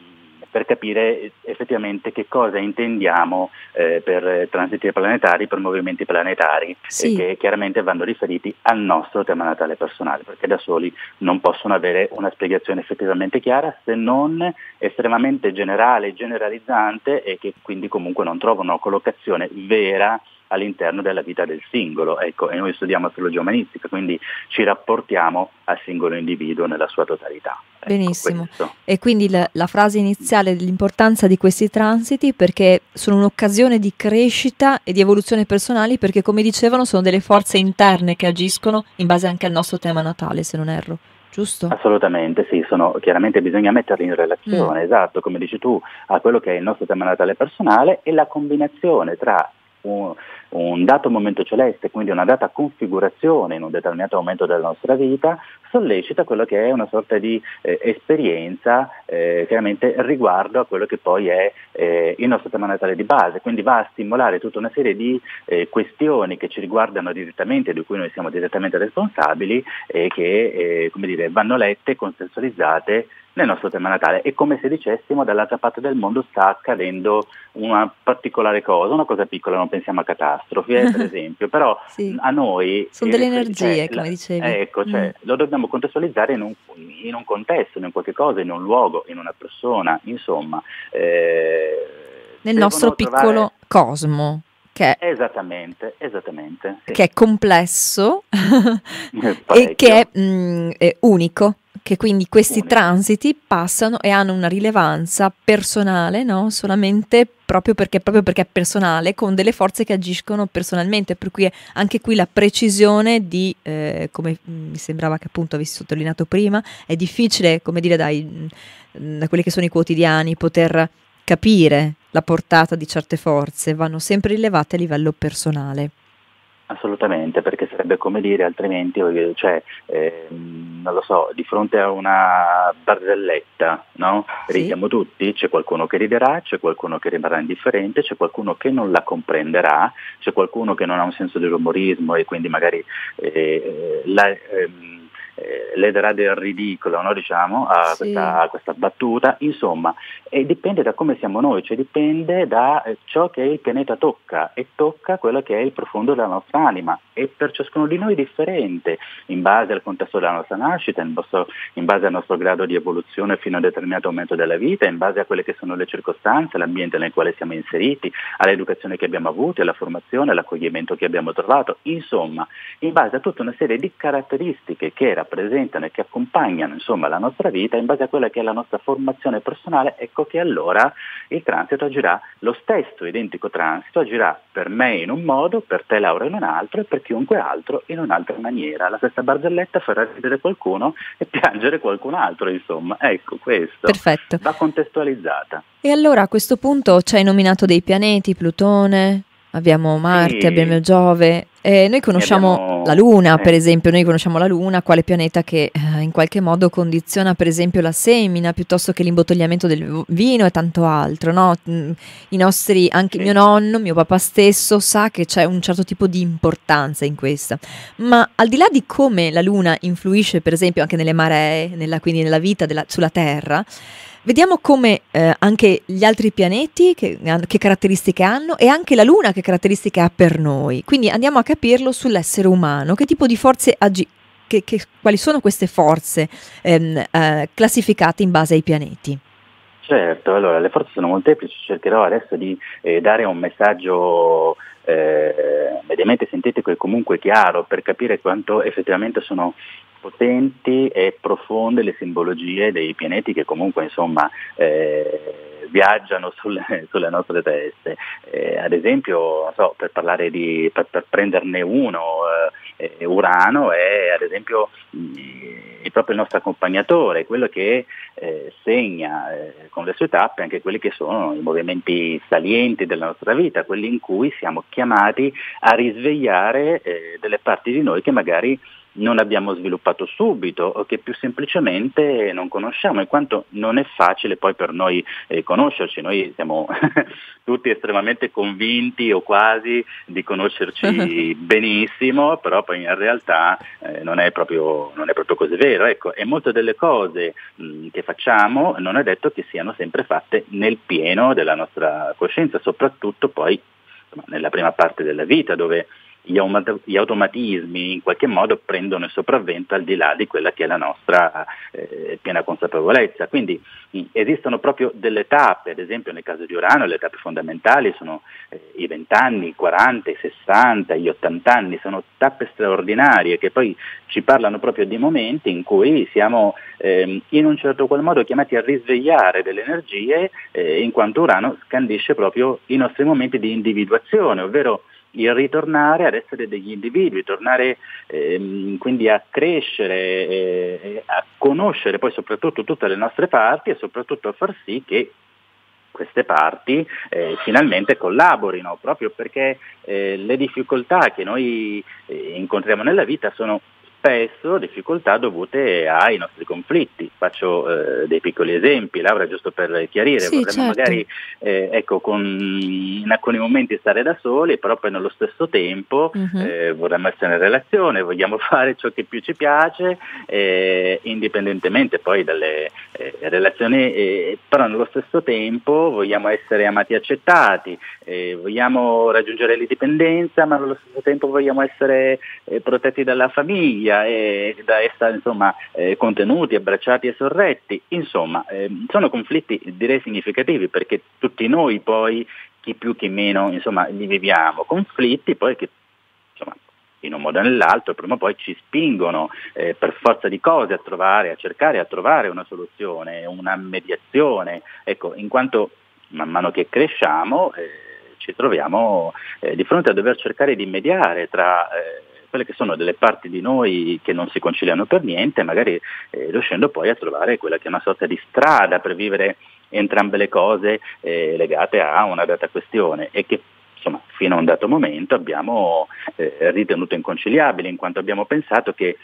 per capire effettivamente che cosa intendiamo eh, per transiti planetari, per movimenti planetari, sì. che chiaramente vanno riferiti al nostro tema natale personale, perché da soli non possono avere una spiegazione effettivamente chiara se non estremamente generale, generalizzante e che quindi comunque non trovano una collocazione vera all'interno della vita del singolo. Ecco, e noi studiamo astrologia umanistica, quindi ci rapportiamo al singolo individuo nella sua totalità. Ecco, Benissimo. Questo. E quindi la, la, frase iniziale dell'importanza di questi transiti perché sono un'occasione di crescita e di evoluzione personali perché come dicevano sono delle forze interne che agiscono in base anche al nostro tema natale, se non erro. Giusto? Assolutamente sì, sono, chiaramente bisogna metterli in relazione, mm. esatto, come dici tu, a quello che è il nostro tema natale personale e la combinazione tra un, un dato momento celeste, quindi una data configurazione in un determinato momento della nostra vita, sollecita quello che è una sorta di eh, esperienza eh, chiaramente riguardo a quello che poi è eh, il nostro tema natale di base, quindi va a stimolare tutta una serie di eh, questioni che ci riguardano direttamente, di cui noi siamo direttamente responsabili e che eh, come dire, vanno lette consensualizzate nel nostro tema natale. È come se dicessimo dall'altra parte del mondo sta accadendo una particolare cosa, una cosa piccola, non pensiamo a catastrofi, eh, per esempio, però sì. a noi... Sono delle energie, cioè, come dicevi. Ecco, cioè, mm. lo dobbiamo contestualizzare in un, in un, contesto, in un qualche cosa, in un luogo, in una persona, insomma. Eh, nel nostro trovare... piccolo cosmo. Che è, esattamente, esattamente. Sì. Che è complesso e che è, mh, mm, è unico che quindi questi transiti passano e hanno una rilevanza personale, no? solamente proprio perché, proprio perché, è personale, con delle forze che agiscono personalmente, per cui anche qui la precisione di, eh, come mi sembrava che appunto avessi sottolineato prima, è difficile, come dire, dai, da quelli che sono i quotidiani, poter capire la portata di certe forze, vanno sempre rilevate a livello personale. Assolutamente, perché sarebbe come dire altrimenti, cioè, eh, non lo so, di fronte a una barzelletta, no? Sì. Ridiamo tutti, c'è qualcuno che riderà, c'è qualcuno che rimarrà indifferente, c'è qualcuno che non la comprenderà, c'è qualcuno che non ha un senso dell'umorismo e quindi magari eh, eh la, ehm, eh, le darà del ridicolo no, diciamo, a, sì. questa, a, questa, battuta, insomma, e dipende da come siamo noi, cioè dipende da eh, ciò che il pianeta tocca e tocca quello che è il profondo della nostra anima e per ciascuno di noi differente, in base al contesto della nostra nascita, in, vostro, in base al nostro grado di evoluzione fino a un determinato momento della vita, in base a quelle che sono le circostanze, l'ambiente nel quale siamo inseriti, all'educazione che abbiamo avuto, alla formazione, all'accoglimento che abbiamo trovato, insomma, in base a tutta una serie di caratteristiche che rappresentano e che accompagnano insomma, la nostra vita, in base a quella che è la nostra formazione personale, ecco che allora il transito agirà, lo stesso identico transito agirà per me in un modo, per te Laura in un altro e per chiunque altro in un'altra maniera. La stessa barzelletta farà ridere qualcuno e piangere qualcun altro, insomma. Ecco, questo Perfetto. va contestualizzata. E allora a questo punto ci hai nominato dei pianeti, Plutone, abbiamo Marte, sì. abbiamo Giove. Eh, noi conosciamo abbiamo... la Luna, eh. per esempio, noi conosciamo la Luna, quale pianeta che eh, in qualche modo condiziona, per esempio, la semina piuttosto che l'imbottigliamento del vino e tanto altro. No? Mm, I nostri, anche sì. mio nonno, mio papà stesso, sa che c'è un certo tipo di importanza in questa. Ma al di là di come la Luna influisce, per esempio, anche nelle maree, nella, quindi nella vita della, sulla Terra, Vediamo come eh, anche gli altri pianeti, che, che, caratteristiche hanno, e anche la Luna che caratteristiche ha per noi. Quindi andiamo a capirlo sull'essere umano, che tipo di forze agi- che, che, quali sono queste forze ehm, eh, classificate in base ai pianeti. Certo, allora le forze sono molteplici, cercherò adesso di eh, dare un messaggio eh, mediamente sintetico e comunque chiaro per capire quanto effettivamente sono potenti e profonde le simbologie dei pianeti che comunque insomma eh, viaggiano sulle, sulle, nostre teste. Eh, ad esempio, so, per, di, per, per, prenderne uno, eh, Urano è ad esempio mh, è proprio il nostro accompagnatore, quello che eh, segna eh, con le sue tappe anche quelli che sono i movimenti salienti della nostra vita, quelli in cui siamo chiamati a risvegliare eh, delle parti di noi che magari non abbiamo sviluppato subito o che più semplicemente non conosciamo, in quanto non è facile poi per noi eh, conoscerci, noi siamo tutti estremamente convinti o quasi di conoscerci benissimo, però poi in realtà eh, non, è proprio, non, è proprio, così vero. Ecco, e molte delle cose mh, che facciamo non è detto che siano sempre fatte nel pieno della nostra coscienza, soprattutto poi insomma, nella prima parte della vita dove gli, gli, automatismi in qualche modo prendono il sopravvento al di là di quella che è la nostra eh, piena consapevolezza. Quindi mh, esistono proprio delle tappe, ad esempio nel caso di Urano le tappe fondamentali sono eh, i 20 anni, i 40, i 60, gli 80 anni, sono tappe straordinarie che poi ci parlano proprio di momenti in cui siamo eh, in un certo qual modo chiamati a risvegliare delle energie eh, in quanto Urano scandisce proprio i nostri momenti di individuazione, ovvero il ritornare ad essere degli individui, tornare ehm, quindi a crescere, eh, a conoscere poi soprattutto tutte le nostre parti e soprattutto a far sì che queste parti eh, finalmente collaborino, proprio perché eh, le difficoltà che noi eh, incontriamo nella vita sono spesso difficoltà dovute ai nostri conflitti. Faccio eh, dei piccoli esempi, Laura, giusto per chiarire, sì, vorremmo certo. magari eh, ecco, con, in alcuni momenti stare da soli, però poi nello stesso tempo uh-huh. eh, vorremmo essere in relazione, vogliamo fare ciò che più ci piace, eh, indipendentemente poi dalle eh, relazioni, eh, però nello stesso tempo vogliamo essere amati e accettati, vogliamo raggiungere l'indipendenza, ma nello stesso tempo vogliamo essere protetti dalla famiglia famiglia e da essa insomma, eh, contenuti, abbracciati e sorretti. Insomma, eh, sono conflitti direi significativi perché tutti noi poi, chi più chi meno, insomma, li viviamo. Conflitti poi che insomma, in un modo o nell'altro, prima o poi ci spingono eh, per forza di cose a trovare, a cercare, a trovare una soluzione, una mediazione, ecco, in quanto man mano che cresciamo eh, ci troviamo eh, di fronte a dover cercare di mediare tra eh, quelle che sono delle parti di noi che non si conciliano per niente, magari eh, riuscendo poi a trovare quella che è una sorta di strada per vivere entrambe le cose eh, legate a una data questione e che insomma fino a un dato momento abbiamo eh, ritenuto inconciliabile, in quanto abbiamo pensato che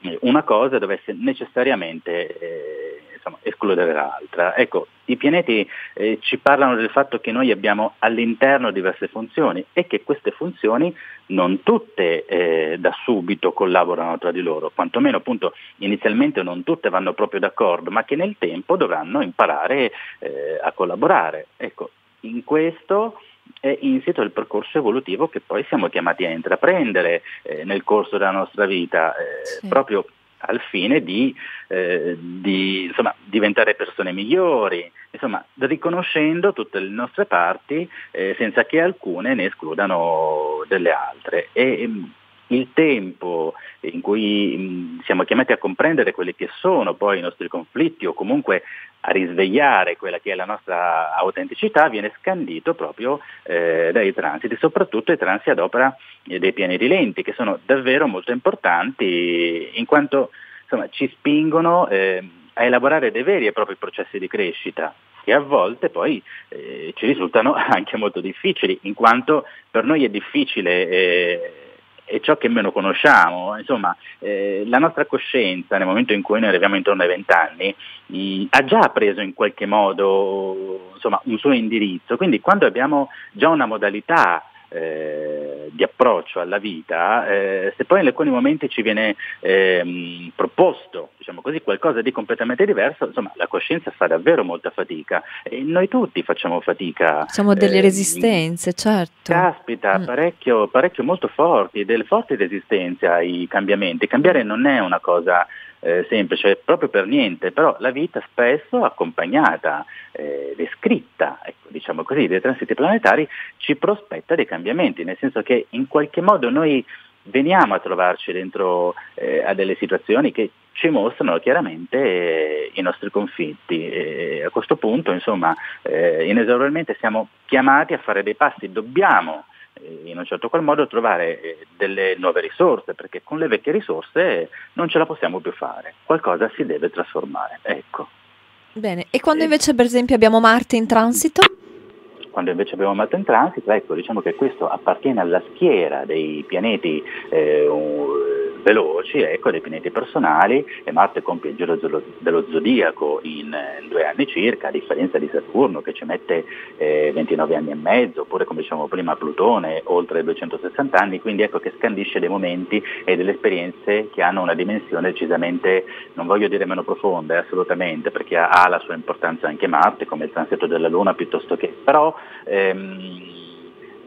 eh, una cosa dovesse necessariamente eh, insomma, escludere l'altra. Ecco, i pianeti eh, ci parlano del fatto che noi abbiamo all'interno diverse funzioni e che queste funzioni non tutte eh, da subito collaborano tra di loro, quantomeno appunto inizialmente non tutte vanno proprio d'accordo, ma che nel tempo dovranno imparare eh, a collaborare. Ecco, in questo è insito il percorso evolutivo che poi siamo chiamati a intraprendere eh, nel corso della nostra vita, eh, sì. proprio al fine di, eh, di insomma, diventare persone migliori, insomma, riconoscendo tutte le nostre parti eh, senza che alcune ne escludano delle altre. E, il tempo in cui mh, siamo chiamati a comprendere quelli che sono poi i nostri conflitti o comunque a risvegliare quella che è la nostra autenticità viene scandito proprio eh, dai transiti, soprattutto i transiti ad opera dei pianeti lenti, che sono davvero molto importanti in quanto insomma, ci spingono eh, a elaborare dei veri e propri processi di crescita che a volte poi eh, ci risultano anche molto difficili, in quanto per noi è difficile è ciò che meno conosciamo. Insomma, eh, la nostra coscienza nel momento in cui noi arriviamo intorno ai vent'anni ha già preso in qualche modo insomma, un suo indirizzo, quindi quando abbiamo già una modalità eh, di approccio alla vita, eh, se poi in alcuni momenti ci viene ehm, proposto diciamo così, qualcosa di completamente diverso, insomma la coscienza fa davvero molta fatica e noi tutti facciamo fatica. Facciamo delle eh, resistenze, certo. Caspita, mm. parecchio, parecchio molto forti, delle forti resistenze ai cambiamenti. Cambiare non è una cosa eh, semplice, proprio per niente, però la vita spesso accompagnata, eh, descritta, ecco, diciamo così, dei transiti planetari ci prospetta dei cambiamenti, nel senso che in qualche modo noi veniamo a trovarci dentro eh, a delle situazioni che ci mostrano chiaramente eh, i nostri conflitti. E a questo punto, insomma, eh, inesorabilmente siamo chiamati a fare dei passi, dobbiamo in un certo qual modo trovare eh, delle nuove risorse, perché con le vecchie risorse non ce la possiamo più fare, qualcosa si deve trasformare. Ecco. Bene, e quando invece per esempio abbiamo Marte in transito? Quando invece abbiamo Marte in transito, ecco, diciamo che questo appartiene alla schiera dei pianeti eh, veloci, ecco, dei pianeti personali e Marte compie il giro dello zodiaco in, due anni circa, a differenza di Saturno che ci mette eh, 29 anni e mezzo, oppure come diciamo prima Plutone oltre 260 anni, quindi ecco che scandisce dei momenti e delle esperienze che hanno una dimensione decisamente, non voglio dire meno profonda, eh, assolutamente, perché ha, ha, la sua importanza anche Marte, come il transito della Luna piuttosto che, però ehm,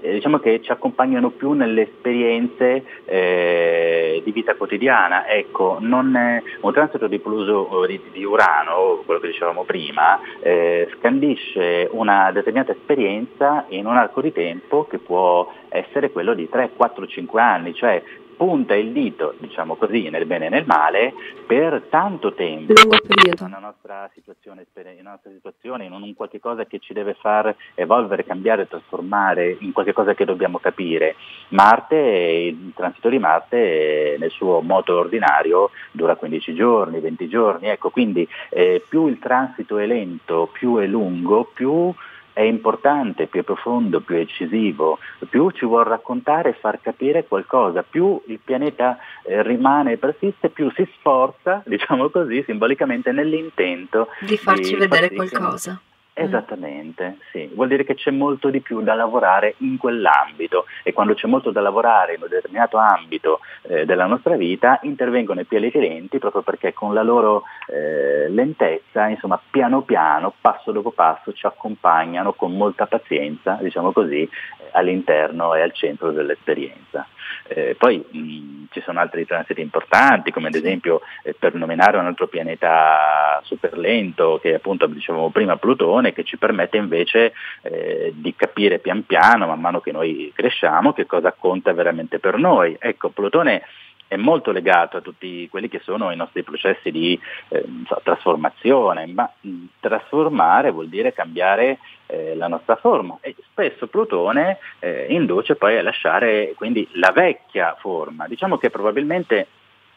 eh, diciamo che ci accompagnano più nelle esperienze eh, di vita quotidiana. Ecco, non, un transito di Pluso di, di Urano, quello che dicevamo prima, eh, scandisce una determinata esperienza in un arco di tempo che può essere quello di 3, 4, 5 anni, cioè punta il dito, diciamo così, nel bene e nel male per tanto tempo. Lungo periodo. Nella nostra situazione, in nostra situazione, in un qualche cosa che ci deve far evolvere, cambiare, trasformare, in qualche cosa che dobbiamo capire. Marte, il transito di Marte nel suo moto ordinario dura 15 giorni, 20 giorni, ecco, quindi eh, più il transito è lento, più è lungo, più è importante, più è profondo, più è incisivo, più ci vuol raccontare e far capire qualcosa, più il pianeta eh, rimane e persiste, più si sforza, diciamo così, simbolicamente nell'intento di farci di vedere qualcosa. Mm. Esattamente, sì. Vuol dire che c'è molto di più da lavorare in quell'ambito e quando c'è molto da lavorare in un determinato ambito eh, della nostra vita intervengono i pianeti lenti proprio perché con la loro eh, lentezza, insomma, piano piano, passo dopo passo ci accompagnano con molta pazienza, diciamo così, eh, all'interno e al centro dell'esperienza. Eh, poi mh, ci sono altri transiti importanti, come ad esempio eh, per nominare un altro pianeta super lento, che appunto dicevamo prima Plutone, che ci permette invece eh, di capire pian piano, man mano che noi cresciamo, che cosa conta veramente per noi. Ecco, Plutone è molto legato a tutti quelli che sono i nostri processi di eh, so, trasformazione, ma mh, trasformare vuol dire cambiare eh, la nostra forma e spesso Plutone eh, induce poi a lasciare quindi la vecchia forma. Diciamo che probabilmente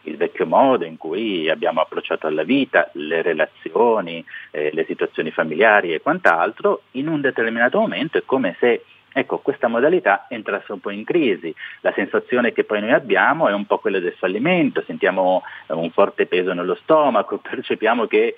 il vecchio modo in cui abbiamo approcciato alla vita, le relazioni, eh, le situazioni familiari e quant'altro, in un determinato momento è come se Ecco, questa modalità entra un po' in crisi, la sensazione che poi noi abbiamo è un po' quella del fallimento, sentiamo un forte peso nello stomaco, percepiamo che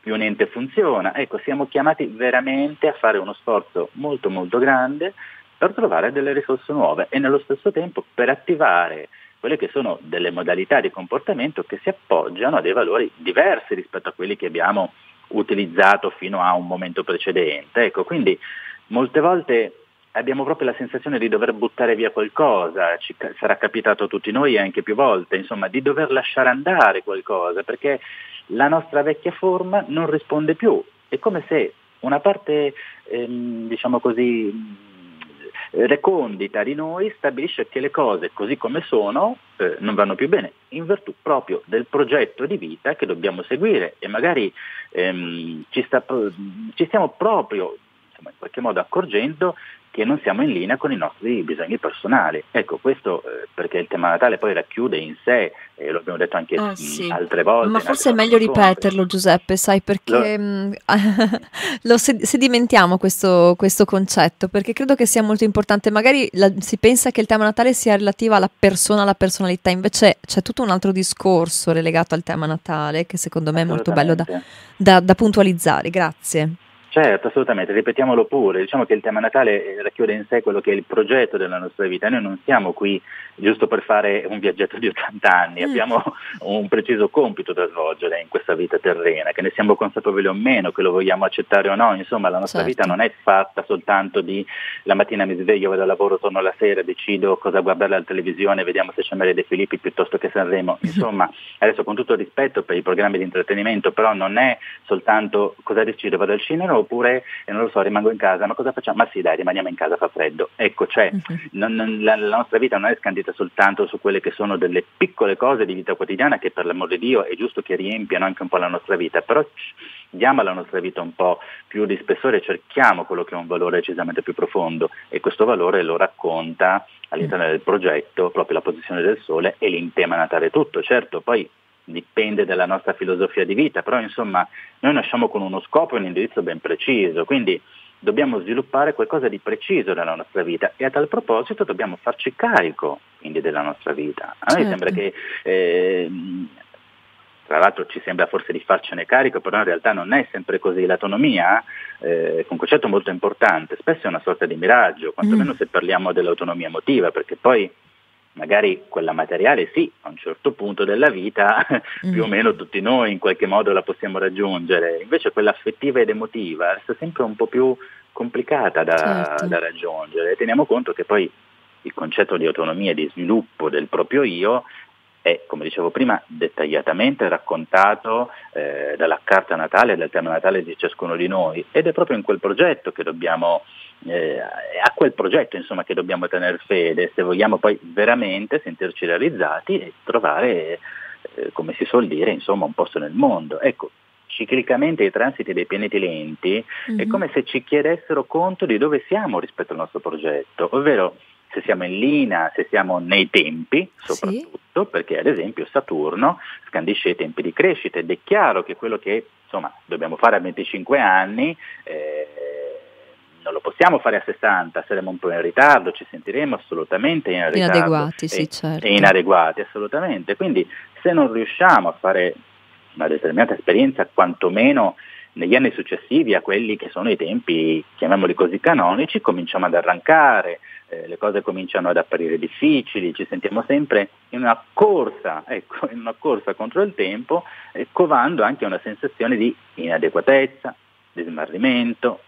più niente funziona. Ecco, siamo chiamati veramente a fare uno sforzo molto molto grande per trovare delle risorse nuove e nello stesso tempo per attivare quelle che sono delle modalità di comportamento che si appoggiano a dei valori diversi rispetto a quelli che abbiamo utilizzato fino a un momento precedente. Ecco, quindi molte volte abbiamo proprio la sensazione di dover buttare via qualcosa, ci sarà capitato a tutti noi anche più volte, insomma, di dover lasciare andare qualcosa, perché la nostra vecchia forma non risponde più. È come se una parte, ehm, diciamo così, recondita di noi stabilisce che le cose così come sono eh, non vanno più bene, in virtù proprio del progetto di vita che dobbiamo seguire e magari ehm, ci, sta, ci stiamo proprio insomma, in qualche modo accorgendo che non siamo in linea con i nostri bisogni personali. Ecco, questo eh, perché il tema Natale poi racchiude in sé, e lo abbiamo detto anche eh, sì. altre volte. Ma forse è meglio ripeterlo Giuseppe, sai, perché lo, lo sedimentiamo questo, questo, concetto, perché credo che sia molto importante. Magari la, si pensa che il tema Natale sia relativo alla persona, alla personalità, invece c'è tutto un altro discorso relegato al tema Natale che secondo me è molto bello da, da, da puntualizzare. Grazie. Certo, assolutamente, ripetiamolo pure, diciamo che il tema Natale eh, racchiude in sé quello che è il progetto della nostra vita, noi non siamo qui giusto per fare un viaggetto di 80 anni, mm. abbiamo un preciso compito da svolgere in questa vita terrena, che ne siamo consapevoli o meno, che lo vogliamo accettare o no, insomma la nostra certo. vita non è fatta soltanto di la mattina mi sveglio, vado al lavoro, torno la sera, decido cosa guardare alla televisione, vediamo se c'è Maria De Filippi piuttosto che Sanremo, insomma adesso con tutto il rispetto per i programmi di intrattenimento, però non è soltanto cosa decido, vado al cinema oppure, non lo so, rimango in casa, ma cosa facciamo? Ma sì dai, rimaniamo in casa, fa freddo. Ecco, cioè, uh-huh. non, non, la, la, nostra vita non è scandita soltanto su quelle che sono delle piccole cose di vita quotidiana che per l'amor di Dio è giusto che riempiano anche un po' la nostra vita, però diamo alla nostra vita un po' più di spessore, cerchiamo quello che è un valore decisamente più profondo e questo valore lo racconta all'interno del progetto proprio la posizione del sole e l'intema natale tutto. Certo, poi dipende dalla nostra filosofia di vita, però insomma noi nasciamo con uno scopo e un indirizzo ben preciso, quindi dobbiamo sviluppare qualcosa di preciso nella nostra vita e a tal proposito dobbiamo farci carico quindi della nostra vita. A noi certo. sembra che eh, tra l'altro ci sembra forse di farcene carico, però in realtà non è sempre così. L'autonomia eh, è un concetto molto importante, spesso è una sorta di miraggio, quantomeno mm. se parliamo dell'autonomia emotiva, perché poi magari quella materiale sì, a un certo punto della vita mm. più o meno tutti noi in qualche modo la possiamo raggiungere, invece quella affettiva ed emotiva resta sempre un po' più complicata da, certo. da raggiungere. Teniamo conto che poi il concetto di autonomia e di sviluppo del proprio io è, come dicevo prima, dettagliatamente raccontato eh, dalla carta natale, dal tema natale di ciascuno di noi ed è proprio in quel progetto che dobbiamo eh, a quel progetto insomma, che dobbiamo tenere fede se vogliamo poi veramente sentirci realizzati e trovare, eh, come si suol dire, insomma, un posto nel mondo. Ecco, ciclicamente i transiti dei pianeti lenti mm-hmm. è come se ci chiedessero conto di dove siamo rispetto al nostro progetto, ovvero se siamo in linea, se siamo nei tempi soprattutto, sì. perché ad esempio Saturno scandisce i tempi di crescita ed è chiaro che quello che insomma, dobbiamo fare a 25 anni eh, non lo possiamo fare a 60, saremo un po' in ritardo, ci sentiremo assolutamente in ritardo. Inadeguati, sì, certo. E inadeguati, assolutamente. Quindi se non riusciamo a fare una determinata esperienza, quantomeno negli anni successivi a quelli che sono i tempi, chiamiamoli così, canonici, cominciamo ad arrancare, eh, le cose cominciano ad apparire difficili, ci sentiamo sempre in una corsa, ecco, in una corsa contro il tempo, eh, covando anche una sensazione di inadeguatezza, di smarrimento,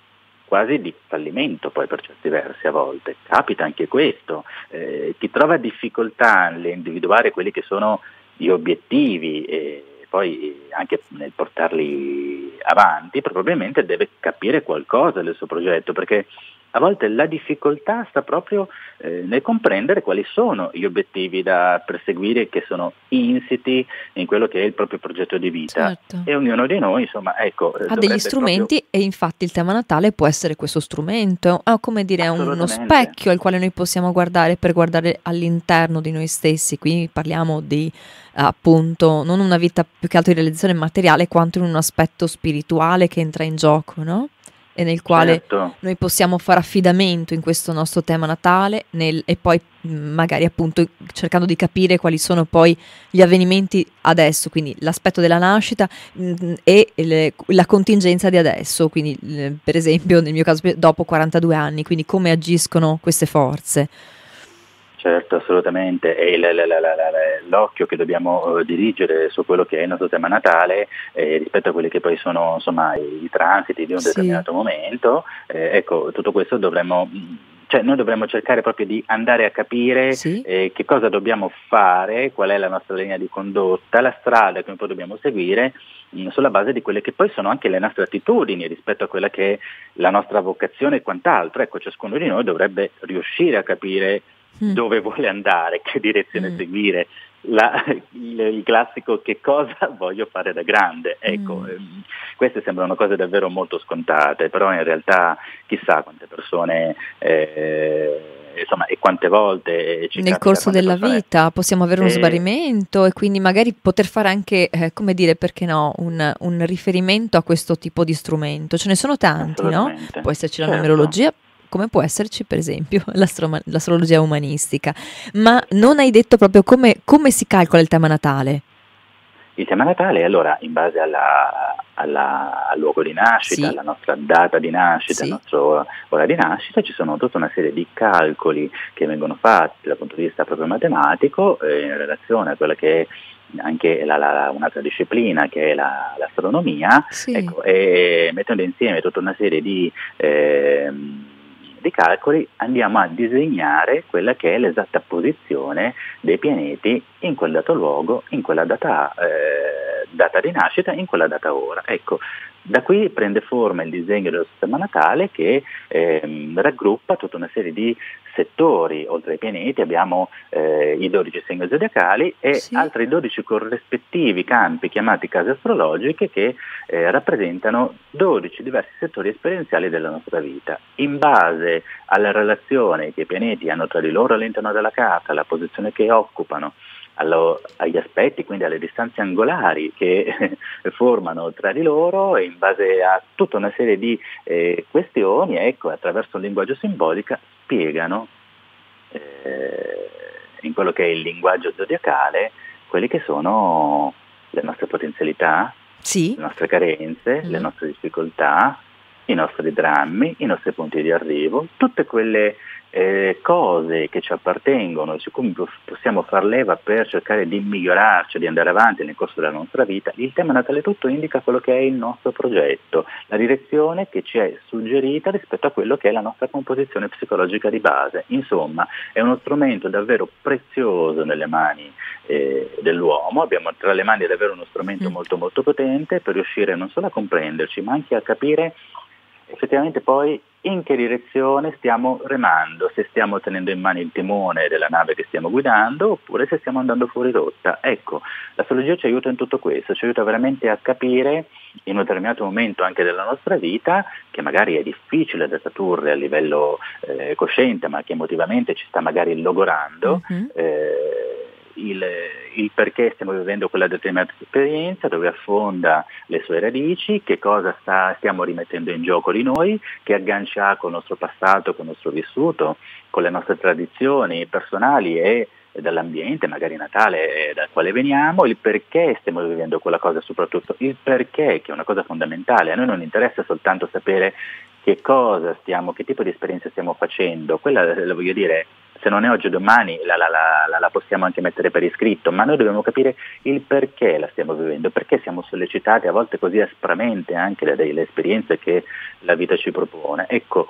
quasi di fallimento poi per certi versi a volte. Capita anche questo. Eh, chi trova difficoltà nell'individuare quelli che sono gli obiettivi e poi anche nel portarli avanti, probabilmente deve capire qualcosa del suo progetto, perché a volte la difficoltà sta proprio eh, nel comprendere quali sono gli obiettivi da perseguire che sono insiti in quello che è il proprio progetto di vita certo. e ognuno di noi insomma ecco ha degli strumenti proprio... e infatti il tema Natale può essere questo strumento è come dire uno specchio al quale noi possiamo guardare per guardare all'interno di noi stessi qui parliamo di appunto non una vita più che altro di realizzazione materiale quanto in un aspetto spirituale che entra in gioco no? E nel quale certo. noi possiamo fare affidamento in questo nostro tema natale nel, e poi magari appunto cercando di capire quali sono poi gli avvenimenti adesso, quindi l'aspetto della nascita mh, e le, la contingenza di adesso, quindi per esempio nel mio caso dopo 42 anni, quindi come agiscono queste forze. Certo, assolutamente, e l- l'occhio che dobbiamo eh, dirigere su quello che è il nostro tema natale eh, rispetto a quelli che poi sono insomma, i transiti di un sì. determinato momento, eh, ecco, tutto questo dovremmo cioè noi dovremmo cercare proprio di andare a capire sì. eh, che cosa dobbiamo fare, qual è la nostra linea di condotta, la strada che poi dobbiamo seguire mh, mm, sulla base di quelle che poi sono anche le nostre attitudini rispetto a quella che è la nostra vocazione e quant'altro. Ecco, ciascuno di noi dovrebbe riuscire a capire mm. dove vuole andare, che direzione mm. seguire. La, il, il, classico che cosa voglio fare da grande. Ecco, mm. ehm, queste sembrano cose davvero molto scontate, però in realtà chissà quante persone eh, insomma, e quante volte ci nel corso della persone... vita possiamo avere uno eh... sbarimento e quindi magari poter fare anche, eh, come dire, perché no, un, un, riferimento a questo tipo di strumento. Ce ne sono tanti, no? Può esserci la certo. numerologia, come può esserci per esempio l'astrologia umanistica, ma non hai detto proprio come, come si calcola il tema natale. Il tema natale, allora, in base alla, alla, al luogo di nascita, sì. alla nostra data di nascita, sì. alla nostra ora di nascita, ci sono tutta una serie di calcoli che vengono fatti dal punto di vista proprio matematico eh, in relazione a quella che è anche la, la, un'altra disciplina che è la, l'astronomia, sì. ecco, e mettendo insieme tutta una serie di... Eh, di calcoli andiamo a disegnare quella che è l'esatta posizione dei pianeti in quel dato luogo, in quella data, eh, data di nascita, in quella data ora. Ecco, da qui prende forma il disegno dello sistema natale che ehm, raggruppa tutta una serie di settori, oltre ai pianeti abbiamo eh, i 12 segni zodiacali e sì. altri 12 corrispettivi campi chiamati case astrologiche che eh, rappresentano 12 diversi settori esperienziali della nostra vita. In base alla relazione che i pianeti hanno tra di loro all'interno della carta, la posizione che occupano, allo, agli aspetti, quindi alle distanze angolari che formano tra di loro e in base a tutta una serie di eh, questioni, ecco, attraverso un linguaggio simbolico spiegano eh, in quello che è il linguaggio zodiacale quelli che sono le nostre potenzialità, sì. le nostre carenze, mm. le nostre difficoltà, i nostri drammi, i nostri punti di arrivo, tutte quelle eh, cose che ci appartengono, su cui possiamo far leva per cercare di migliorarci, di andare avanti nel corso della nostra vita, il tema Natale Tutto indica quello che è il nostro progetto, la direzione che ci è suggerita rispetto a quello che è la nostra composizione psicologica di base. Insomma, è uno strumento davvero prezioso nelle mani eh, dell'uomo, abbiamo tra le mani davvero uno strumento mm. molto molto potente per riuscire non solo a comprenderci, ma anche a capire effettivamente poi in che direzione stiamo remando, se stiamo tenendo in mano il timone della nave che stiamo guidando oppure se stiamo andando fuori rotta. Ecco, l'astrologia ci aiuta in tutto questo, ci aiuta veramente a capire in un determinato momento anche della nostra vita, che magari è difficile da tradurre a livello eh, cosciente, ma che emotivamente ci sta magari logorando, mm-hmm. eh, il, il, perché stiamo vivendo quella determinata esperienza, dove affonda le sue radici, che cosa sta, stiamo rimettendo in gioco di noi, che aggancia con il nostro passato, con il nostro vissuto, con le nostre tradizioni personali e dall'ambiente, magari natale dal quale veniamo, il perché stiamo vivendo quella cosa, soprattutto il perché, che è una cosa fondamentale. A noi non interessa soltanto sapere che cosa stiamo, che tipo di esperienza stiamo facendo, quella la voglio dire se non è oggi o domani la, la, la, la, possiamo anche mettere per iscritto, ma noi dobbiamo capire il perché la stiamo vivendo, perché siamo sollecitati a volte così aspramente anche dalle esperienze che la vita ci propone. Ecco,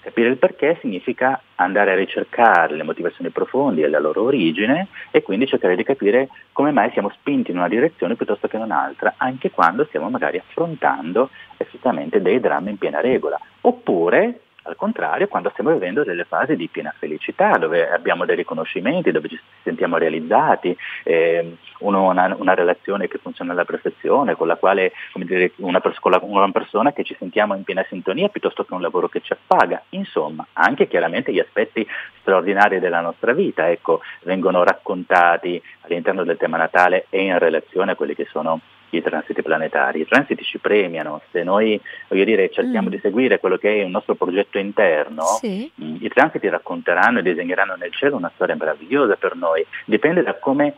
capire il perché significa andare a ricercare le motivazioni profonde e la loro origine e quindi cercare di capire come mai siamo spinti in una direzione piuttosto che in un'altra, anche quando stiamo magari affrontando effettivamente dei drammi in piena regola. Oppure al contrario, quando stiamo vivendo delle fasi di piena felicità, dove abbiamo dei riconoscimenti, dove ci sentiamo realizzati, eh, uno, una, una, relazione che funziona alla perfezione, con la quale, dire, una, con la, una persona che ci sentiamo in piena sintonia piuttosto che un lavoro che ci appaga. Insomma, anche chiaramente gli aspetti straordinari della nostra vita, ecco, vengono raccontati all'interno del tema natale e in relazione a quelli che sono i transiti planetari. I transiti ci premiano, se noi voglio dire, cerchiamo mm. di seguire quello che è il nostro progetto interno, sì. mh, mm, i transiti racconteranno e disegneranno nel cielo una storia meravigliosa per noi. Dipende da come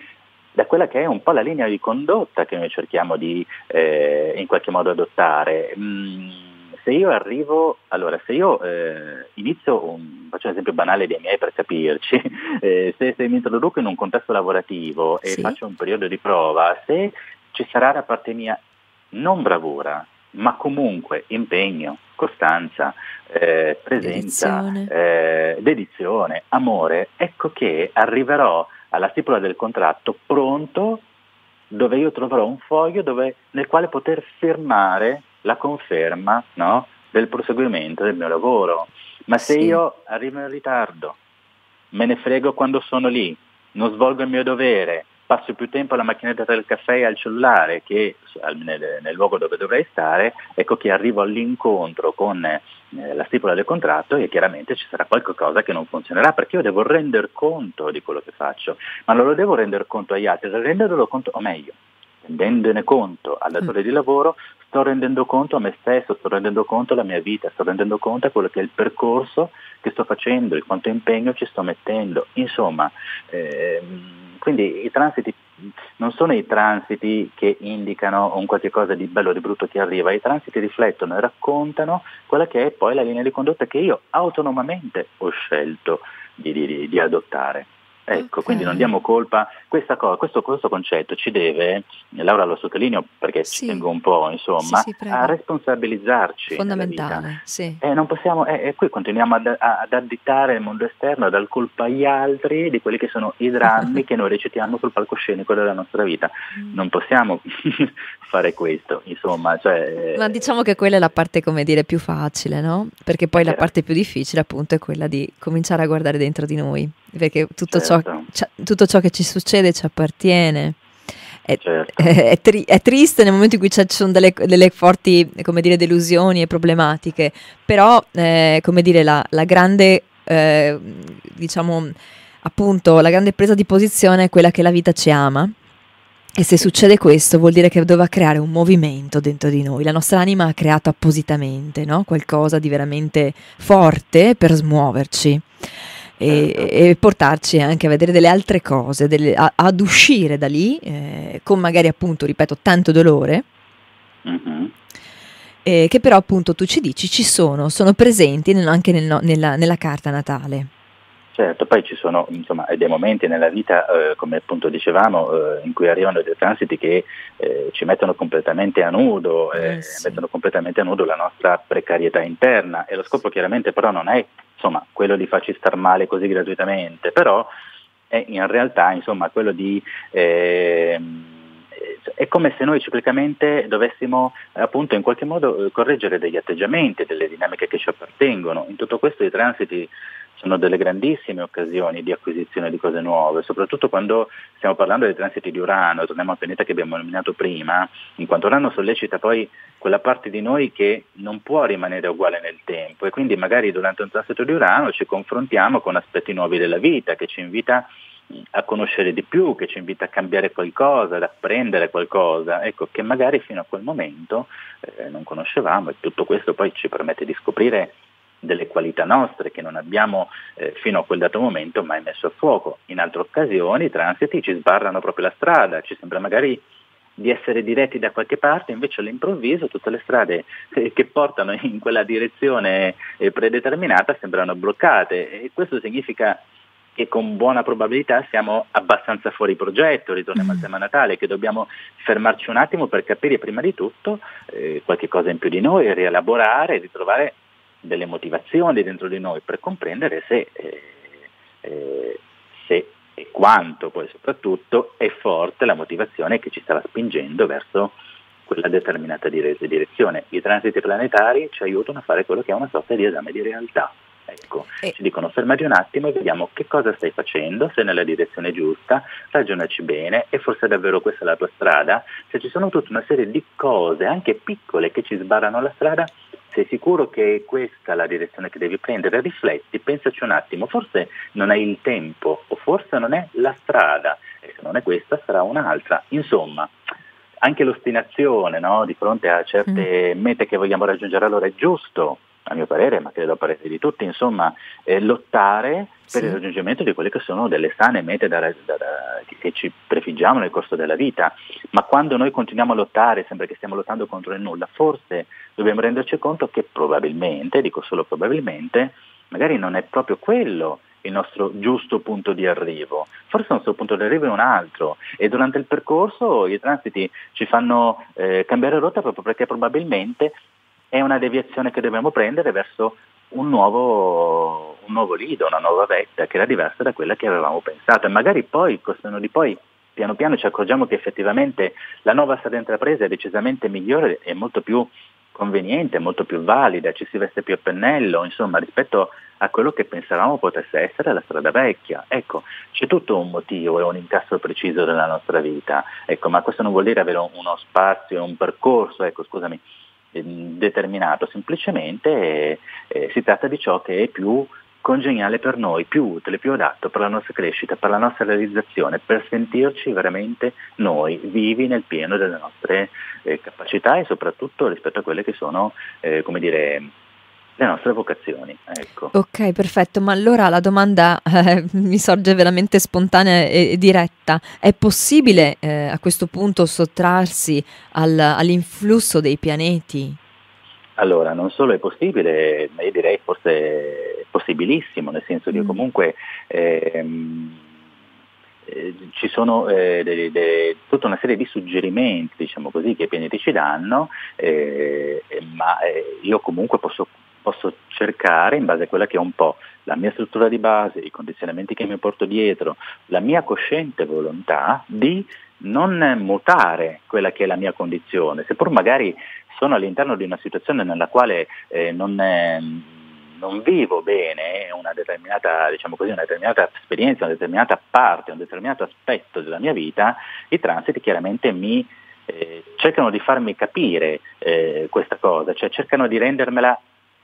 da quella che è un po' la linea di condotta che noi cerchiamo di eh, in qualche modo adottare. Mm, se io arrivo, allora se io eh, inizio, un, faccio un esempio banale dei miei per capirci, eh, se, se, mi introduco in un contesto lavorativo e sì. faccio un periodo di prova, se ci sarà da parte mia non bravura, ma comunque impegno, costanza, eh, presenza, dedizione. Eh, dedizione, amore, ecco che arriverò alla stipula del contratto pronto dove io troverò un foglio dove, nel quale poter firmare la conferma no, del proseguimento del mio lavoro. Ma se sì. io arrivo in ritardo, me ne frego quando sono lì, non svolgo il mio dovere, passo più tempo alla macchinetta del caffè e al cellulare che nel, nel, luogo dove dovrei stare, ecco che arrivo all'incontro con eh, la stipula del contratto e chiaramente ci sarà qualcosa che non funzionerà perché io devo rendere conto di quello che faccio, ma non lo devo rendere conto agli altri, renderlo conto, o meglio, rendendone conto al datore mm. di lavoro, sto rendendo conto a me stesso, sto rendendo conto alla mia vita, sto rendendo conto a quello che è il percorso che sto facendo, il quanto impegno ci sto mettendo. Insomma, ehm, quindi i transiti non sono i transiti che indicano un qualche cosa di bello o di brutto che arriva, i transiti riflettono e raccontano quella che è poi la linea di condotta che io autonomamente ho scelto di, di, di adottare. Ecco, okay. quindi non diamo colpa, Questa cosa, questo, questo, concetto ci deve, Laura lo sottolineo perché sì. ci tengo un po', insomma, sì, sì, a responsabilizzarci. Fondamentale, sì. Eh, non possiamo, eh, eh, qui continuiamo ad, ad, additare il mondo esterno, a dar colpa agli altri di quelli che sono i drammi che noi recitiamo sul palcoscenico della nostra vita. Mm. Non possiamo fare questo, insomma. Cioè, Ma diciamo che quella è la parte, come dire, più facile, no? Perché poi la parte più difficile appunto è quella di cominciare a guardare dentro di noi perché tutto, certo. ciò, tutto ciò che ci succede ci appartiene. È, certo. è, tri- è, triste nel momento in cui ci sono delle, delle forti dire, delusioni e problematiche, però eh, come dire, la, la grande, eh, diciamo, appunto, la grande presa di posizione è quella che la vita ci ama. E se succede questo vuol dire che doveva creare un movimento dentro di noi. La nostra anima ha creato appositamente no? qualcosa di veramente forte per smuoverci e, certo. e, portarci anche a vedere delle altre cose, delle, a, ad uscire da lì eh, con magari appunto, ripeto, tanto dolore. Mm-hmm. Eh, che però appunto tu ci dici ci sono, sono presenti nel, anche nel, nella, nella carta natale. Certo, poi ci sono insomma, dei momenti nella vita, eh, come appunto dicevamo, eh, in cui arrivano dei transiti che eh, ci mettono completamente a nudo, eh, eh, sì. mettono completamente a nudo la nostra precarietà interna e lo scopo chiaramente però non è insomma, quello di farci star male così gratuitamente, però è in realtà insomma, quello di... Ehm, è come se noi ciclicamente dovessimo appunto in qualche modo eh, correggere degli atteggiamenti, delle dinamiche che ci appartengono. In tutto questo i transiti sono delle grandissime occasioni di acquisizione di cose nuove, soprattutto quando stiamo parlando dei transiti di Urano, torniamo al pianeta che abbiamo nominato prima, in quanto Urano sollecita poi quella parte di noi che non può rimanere uguale nel tempo e quindi magari durante un transito di Urano ci confrontiamo con aspetti nuovi della vita che ci invita a conoscere di più, che ci invita a cambiare qualcosa, ad apprendere qualcosa, ecco, che magari fino a quel momento eh, non conoscevamo e tutto questo poi ci permette di scoprire delle qualità nostre che non abbiamo eh, fino a quel dato momento mai messo a fuoco. In altre occasioni i transiti ci sbarrano proprio la strada, ci sembra magari di essere diretti da qualche parte, invece all'improvviso tutte le strade eh, che portano in quella direzione eh, predeterminata sembrano bloccate e questo significa che con buona probabilità siamo abbastanza fuori progetto, ritorniamo mm. al tema natale, che dobbiamo fermarci un attimo per capire prima di tutto eh, qualche cosa in più di noi, rielaborare, ritrovare delle motivazioni dentro di noi per comprendere se, eh, eh, se e quanto poi soprattutto è forte la motivazione che ci stava spingendo verso quella determinata direzione. I transiti planetari ci aiutano a fare quello che è una sorta di esame di realtà. Ecco, e... ci dicono fermati un attimo e vediamo che cosa stai facendo, se nella direzione giusta, ragionaci bene e forse davvero questa è la tua strada. Se ci sono tutta una serie di cose, anche piccole, che ci sbarrano la strada, sei sicuro che è questa la direzione che devi prendere? Rifletti, pensaci un attimo, forse non hai il tempo o forse non è la strada e se non è questa sarà un'altra. Insomma, anche l'ostinazione no? di fronte a certe mm. mete che vogliamo raggiungere, allora è giusto a mio parere, ma credo a parere di tutti, insomma, eh, lottare per il raggiungimento di quelle che sono delle sane mete da, da, da, che ci prefiggiamo nel corso della vita. Ma quando noi continuiamo a lottare, sembra che stiamo lottando contro il nulla, forse dobbiamo renderci conto che probabilmente, dico solo probabilmente, magari non è proprio quello il nostro giusto punto di arrivo. Forse il nostro punto di arrivo è un altro e durante il percorso i transiti ci fanno eh, cambiare rotta proprio perché probabilmente è una deviazione che dobbiamo prendere verso un nuovo, un nuovo lido, una nuova vetta che era diversa da quella che avevamo pensato e magari poi, col di poi, piano piano ci accorgiamo che effettivamente la nuova strada intrapresa è decisamente migliore e molto più conveniente, molto più valida, ci si veste più a pennello, insomma, rispetto a quello che pensavamo potesse essere la strada vecchia. Ecco, c'è tutto un motivo e un incasso preciso della nostra vita, ecco, ma questo non vuol dire avere uno spazio, un percorso, ecco, scusami, determinato, semplicemente eh, si tratta di ciò che è più congeniale per noi, più utile, più adatto per la nostra crescita, per la nostra realizzazione, per sentirci veramente noi vivi nel pieno delle nostre eh, capacità e soprattutto rispetto a quelle che sono, eh, come dire, le nostre vocazioni. Ecco. Ok, perfetto, ma allora la domanda eh, mi sorge veramente spontanea e, e diretta. È possibile eh, a questo punto sottrarsi al, all'influsso dei pianeti? Allora, non solo è possibile, ma io direi forse è possibilissimo, nel senso che mm. comunque ehm, eh, ci sono eh, de, de, tutta una serie di suggerimenti, diciamo così, che i pianeti ci danno, eh, ma eh, io comunque posso posso cercare, in base a quella che è un po' la mia struttura di base, i condizionamenti che mi porto dietro, la mia cosciente volontà di non mutare quella che è la mia condizione, seppur magari sono all'interno di una situazione nella quale eh, non, eh, non, vivo bene una determinata, diciamo così, una determinata esperienza, una determinata parte, un determinato aspetto della mia vita, i transiti chiaramente mi eh, cercano di farmi capire eh, questa cosa, cioè cercano di rendermela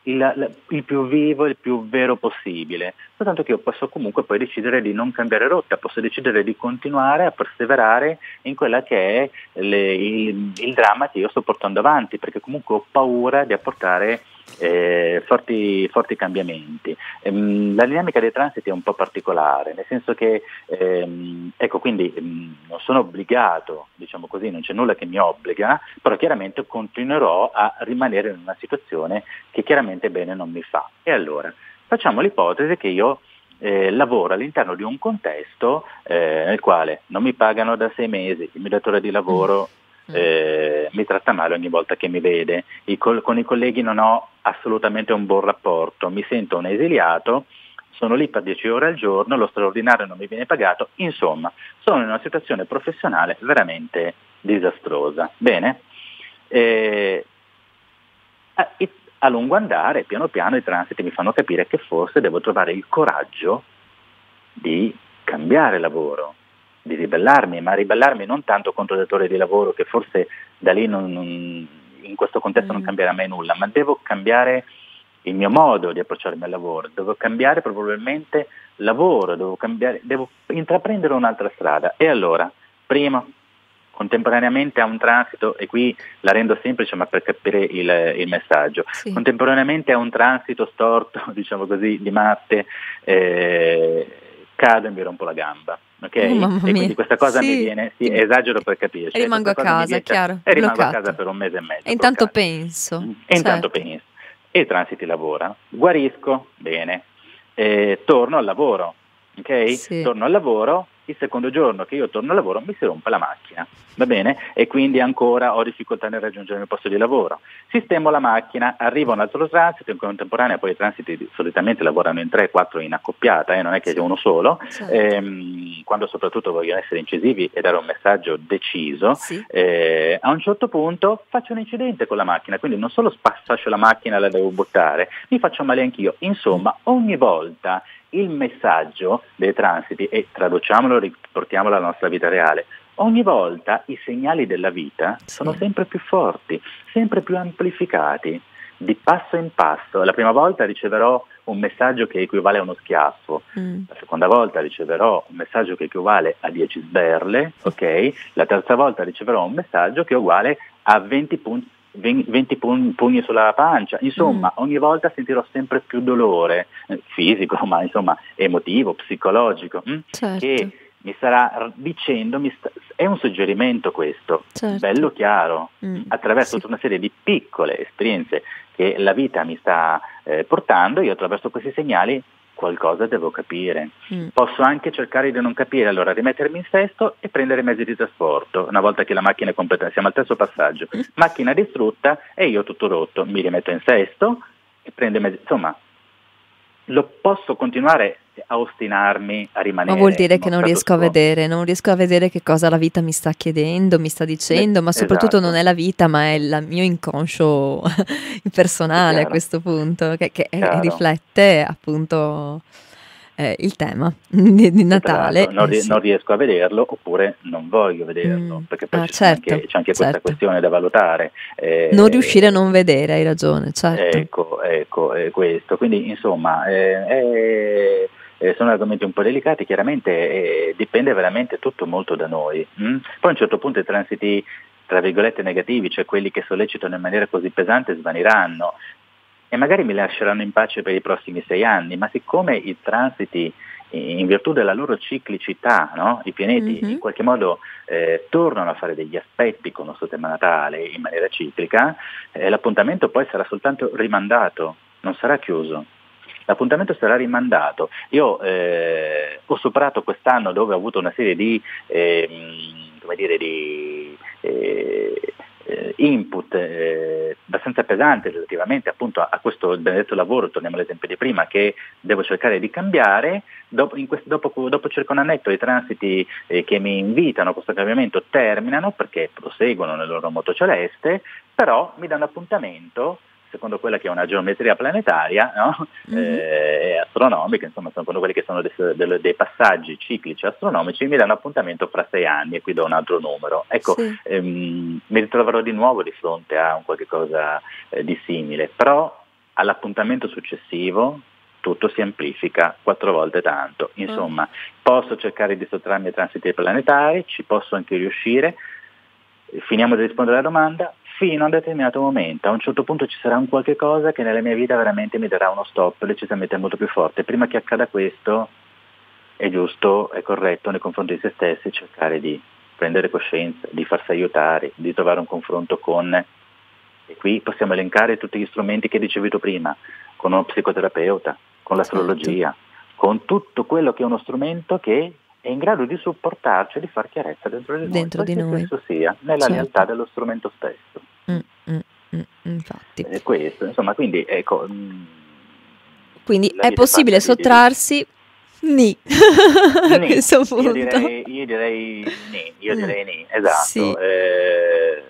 il, il, più vivo e il più vero possibile, soltanto che io posso comunque poi decidere di non cambiare rotta, posso decidere di continuare a perseverare in quella che è le, il, il, dramma che io sto portando avanti, perché comunque ho paura di apportare eh, forti, forti, cambiamenti. Ehm, la dinamica dei transiti è un po' particolare, nel senso che ehm, ecco, quindi ehm, non sono obbligato, diciamo così, non c'è nulla che mi obbliga, però chiaramente continuerò a rimanere in una situazione che chiaramente bene non mi fa. E allora facciamo l'ipotesi che io eh, lavoro all'interno di un contesto eh, nel quale non mi pagano da sei mesi, il mio datore di lavoro Mm. Eh, mi tratta male ogni volta che mi vede, I col- con i colleghi non ho assolutamente un buon rapporto, mi sento un esiliato, sono lì per 10 ore al giorno, lo straordinario non mi viene pagato, insomma sono in una situazione professionale veramente disastrosa. Bene? Eh, a, a lungo andare, piano piano, i transiti mi fanno capire che forse devo trovare il coraggio di cambiare lavoro, di ribellarmi, ma ribellarmi non tanto contro il datore di lavoro, che forse da lì non, non, in questo contesto mm. non cambierà mai nulla, ma devo cambiare il mio modo di approcciarmi al lavoro, devo cambiare probabilmente lavoro, devo, cambiare, devo intraprendere un'altra strada. E allora, primo, contemporaneamente a un transito, e qui la rendo semplice ma per capire il, il messaggio, sì. contemporaneamente a un transito storto, diciamo così, di Marte, eh, cado e mi rompo la gamba. Okay? Oh, e quindi questa cosa sì. mi viene, sì, esagero per capire. Cioè, rimango a casa, viene, chiaro. E rimango bloccato. a casa per un mese e mezzo. E intanto bloccato. penso. E certo. intanto penso. E i transiti lavora. Guarisco, bene. E torno al lavoro, ok? Sì. Torno al lavoro, il secondo giorno che io torno al lavoro mi si rompe la macchina, va bene? E quindi ancora ho difficoltà nel raggiungere il mio posto di lavoro. Sistemo la macchina, arriva un altro transito in contemporanea, poi i transiti solitamente lavorano in 3-4 in accoppiata, eh, non è che c'è uno solo, certo. ehm, quando soprattutto vogliono essere incisivi e dare un messaggio deciso, sì. eh, a un certo punto faccio un incidente con la macchina, quindi non solo spascio la macchina e la devo buttare, mi faccio male anch'io. Insomma, ogni volta il messaggio dei transiti, e traduciamolo, riportiamolo alla nostra vita reale, ogni volta i segnali della vita sono sempre più forti, sempre più amplificati. di passo in passo. La prima volta riceverò un messaggio che equivale a uno schiaffo, mm. la seconda volta riceverò un messaggio che equivale a 10 sberle, okay? la terza volta riceverò un messaggio che è uguale a 20 punti 20 pugni sulla pancia, insomma mm. ogni volta sentirò sempre più dolore eh, fisico, ma insomma emotivo, psicologico, hm? certo. che mi starà dicendo, mi sta, è un suggerimento questo, certo. bello chiaro, mm. attraverso sì. tutta una serie di piccole esperienze che la vita mi sta eh, portando, io attraverso questi segnali qualcosa devo capire. Mm. Posso anche cercare di non capire, allora rimettermi in sesto e prendere mezzi di trasporto. Una volta che la macchina è completa, siamo al terzo passaggio, mm. macchina distrutta e io tutto rotto, mi rimetto in sesto e prendo mezzi, insomma, lo posso continuare a ostinarmi a rimanere. Ma vuol dire che non riesco a vedere, non riesco a vedere che cosa la vita mi sta chiedendo, mi sta dicendo, ma soprattutto esatto. non è la vita, ma è il mio inconscio personale a questo punto, che, che riflette appunto eh, il tema di, di Natale. Non, eh, sì. non, riesco a vederlo oppure non voglio vederlo, mm. perché poi ah, c'è, certo, anche, c'è, anche, questa certo. questione da valutare. Eh, non riuscire a non vedere, hai ragione, certo. Ecco, ecco, è questo. Quindi insomma... Eh, eh, sono argomenti un po' delicati, chiaramente eh, dipende veramente tutto molto da noi. Mm? Poi a un certo punto i transiti tra virgolette negativi, cioè quelli che sollecitano in maniera così pesante, svaniranno e magari mi lasceranno in pace per i prossimi sei anni, ma siccome i transiti in virtù della loro ciclicità, no? i pianeti mm-hmm. in qualche modo eh, tornano a fare degli aspetti con il nostro tema natale in maniera ciclica, eh, l'appuntamento poi sarà soltanto rimandato, non sarà chiuso. L'appuntamento sarà rimandato. Io eh, ho superato quest'anno dove ho avuto una serie di, ehm, come dire, di eh, eh, input eh, abbastanza pesante relativamente appunto a, a, questo benedetto lavoro, torniamo all'esempio di prima, che devo cercare di cambiare, dopo, questo, dopo, dopo circa un annetto i transiti eh, che mi invitano a questo cambiamento terminano perché proseguono nel loro moto celeste, però mi danno appuntamento secondo quella che è una geometria planetaria no? mm-hmm. eh, astronomica, insomma secondo quelli che sono dei, dei, dei, passaggi ciclici astronomici, mi danno appuntamento fra sei anni e qui do un altro numero. Ecco, sì. ehm, mi ritroverò di nuovo di fronte a un qualche cosa eh, di simile, però all'appuntamento successivo tutto si amplifica quattro volte tanto. Insomma, mm. posso cercare di sottrarmi ai transiti planetari, ci posso anche riuscire, finiamo di rispondere alla domanda, fino a un determinato momento. A un certo punto ci sarà un qualche cosa che nella mia vita veramente mi darà uno stop decisamente molto più forte. Prima che accada questo è giusto, è corretto nei confronti di se stessi cercare di prendere coscienza, di farsi aiutare, di trovare un confronto con, e qui possiamo elencare tutti gli strumenti che dicevi tu prima, con uno psicoterapeuta, con l'astrologia, certo. con tutto quello che è uno strumento che è in grado di supportarci e di far chiarezza dentro di dentro noi, di noi. questo sia, nella certo. realtà dello strumento stesso. Mm, mm, mm, infatti. È questo, insomma, quindi ecco... Mm, quindi è possibile sottrarsi Ni. a questo punto. Io direi, io direi ni, io mm. direi ni, esatto. Sì. Eh,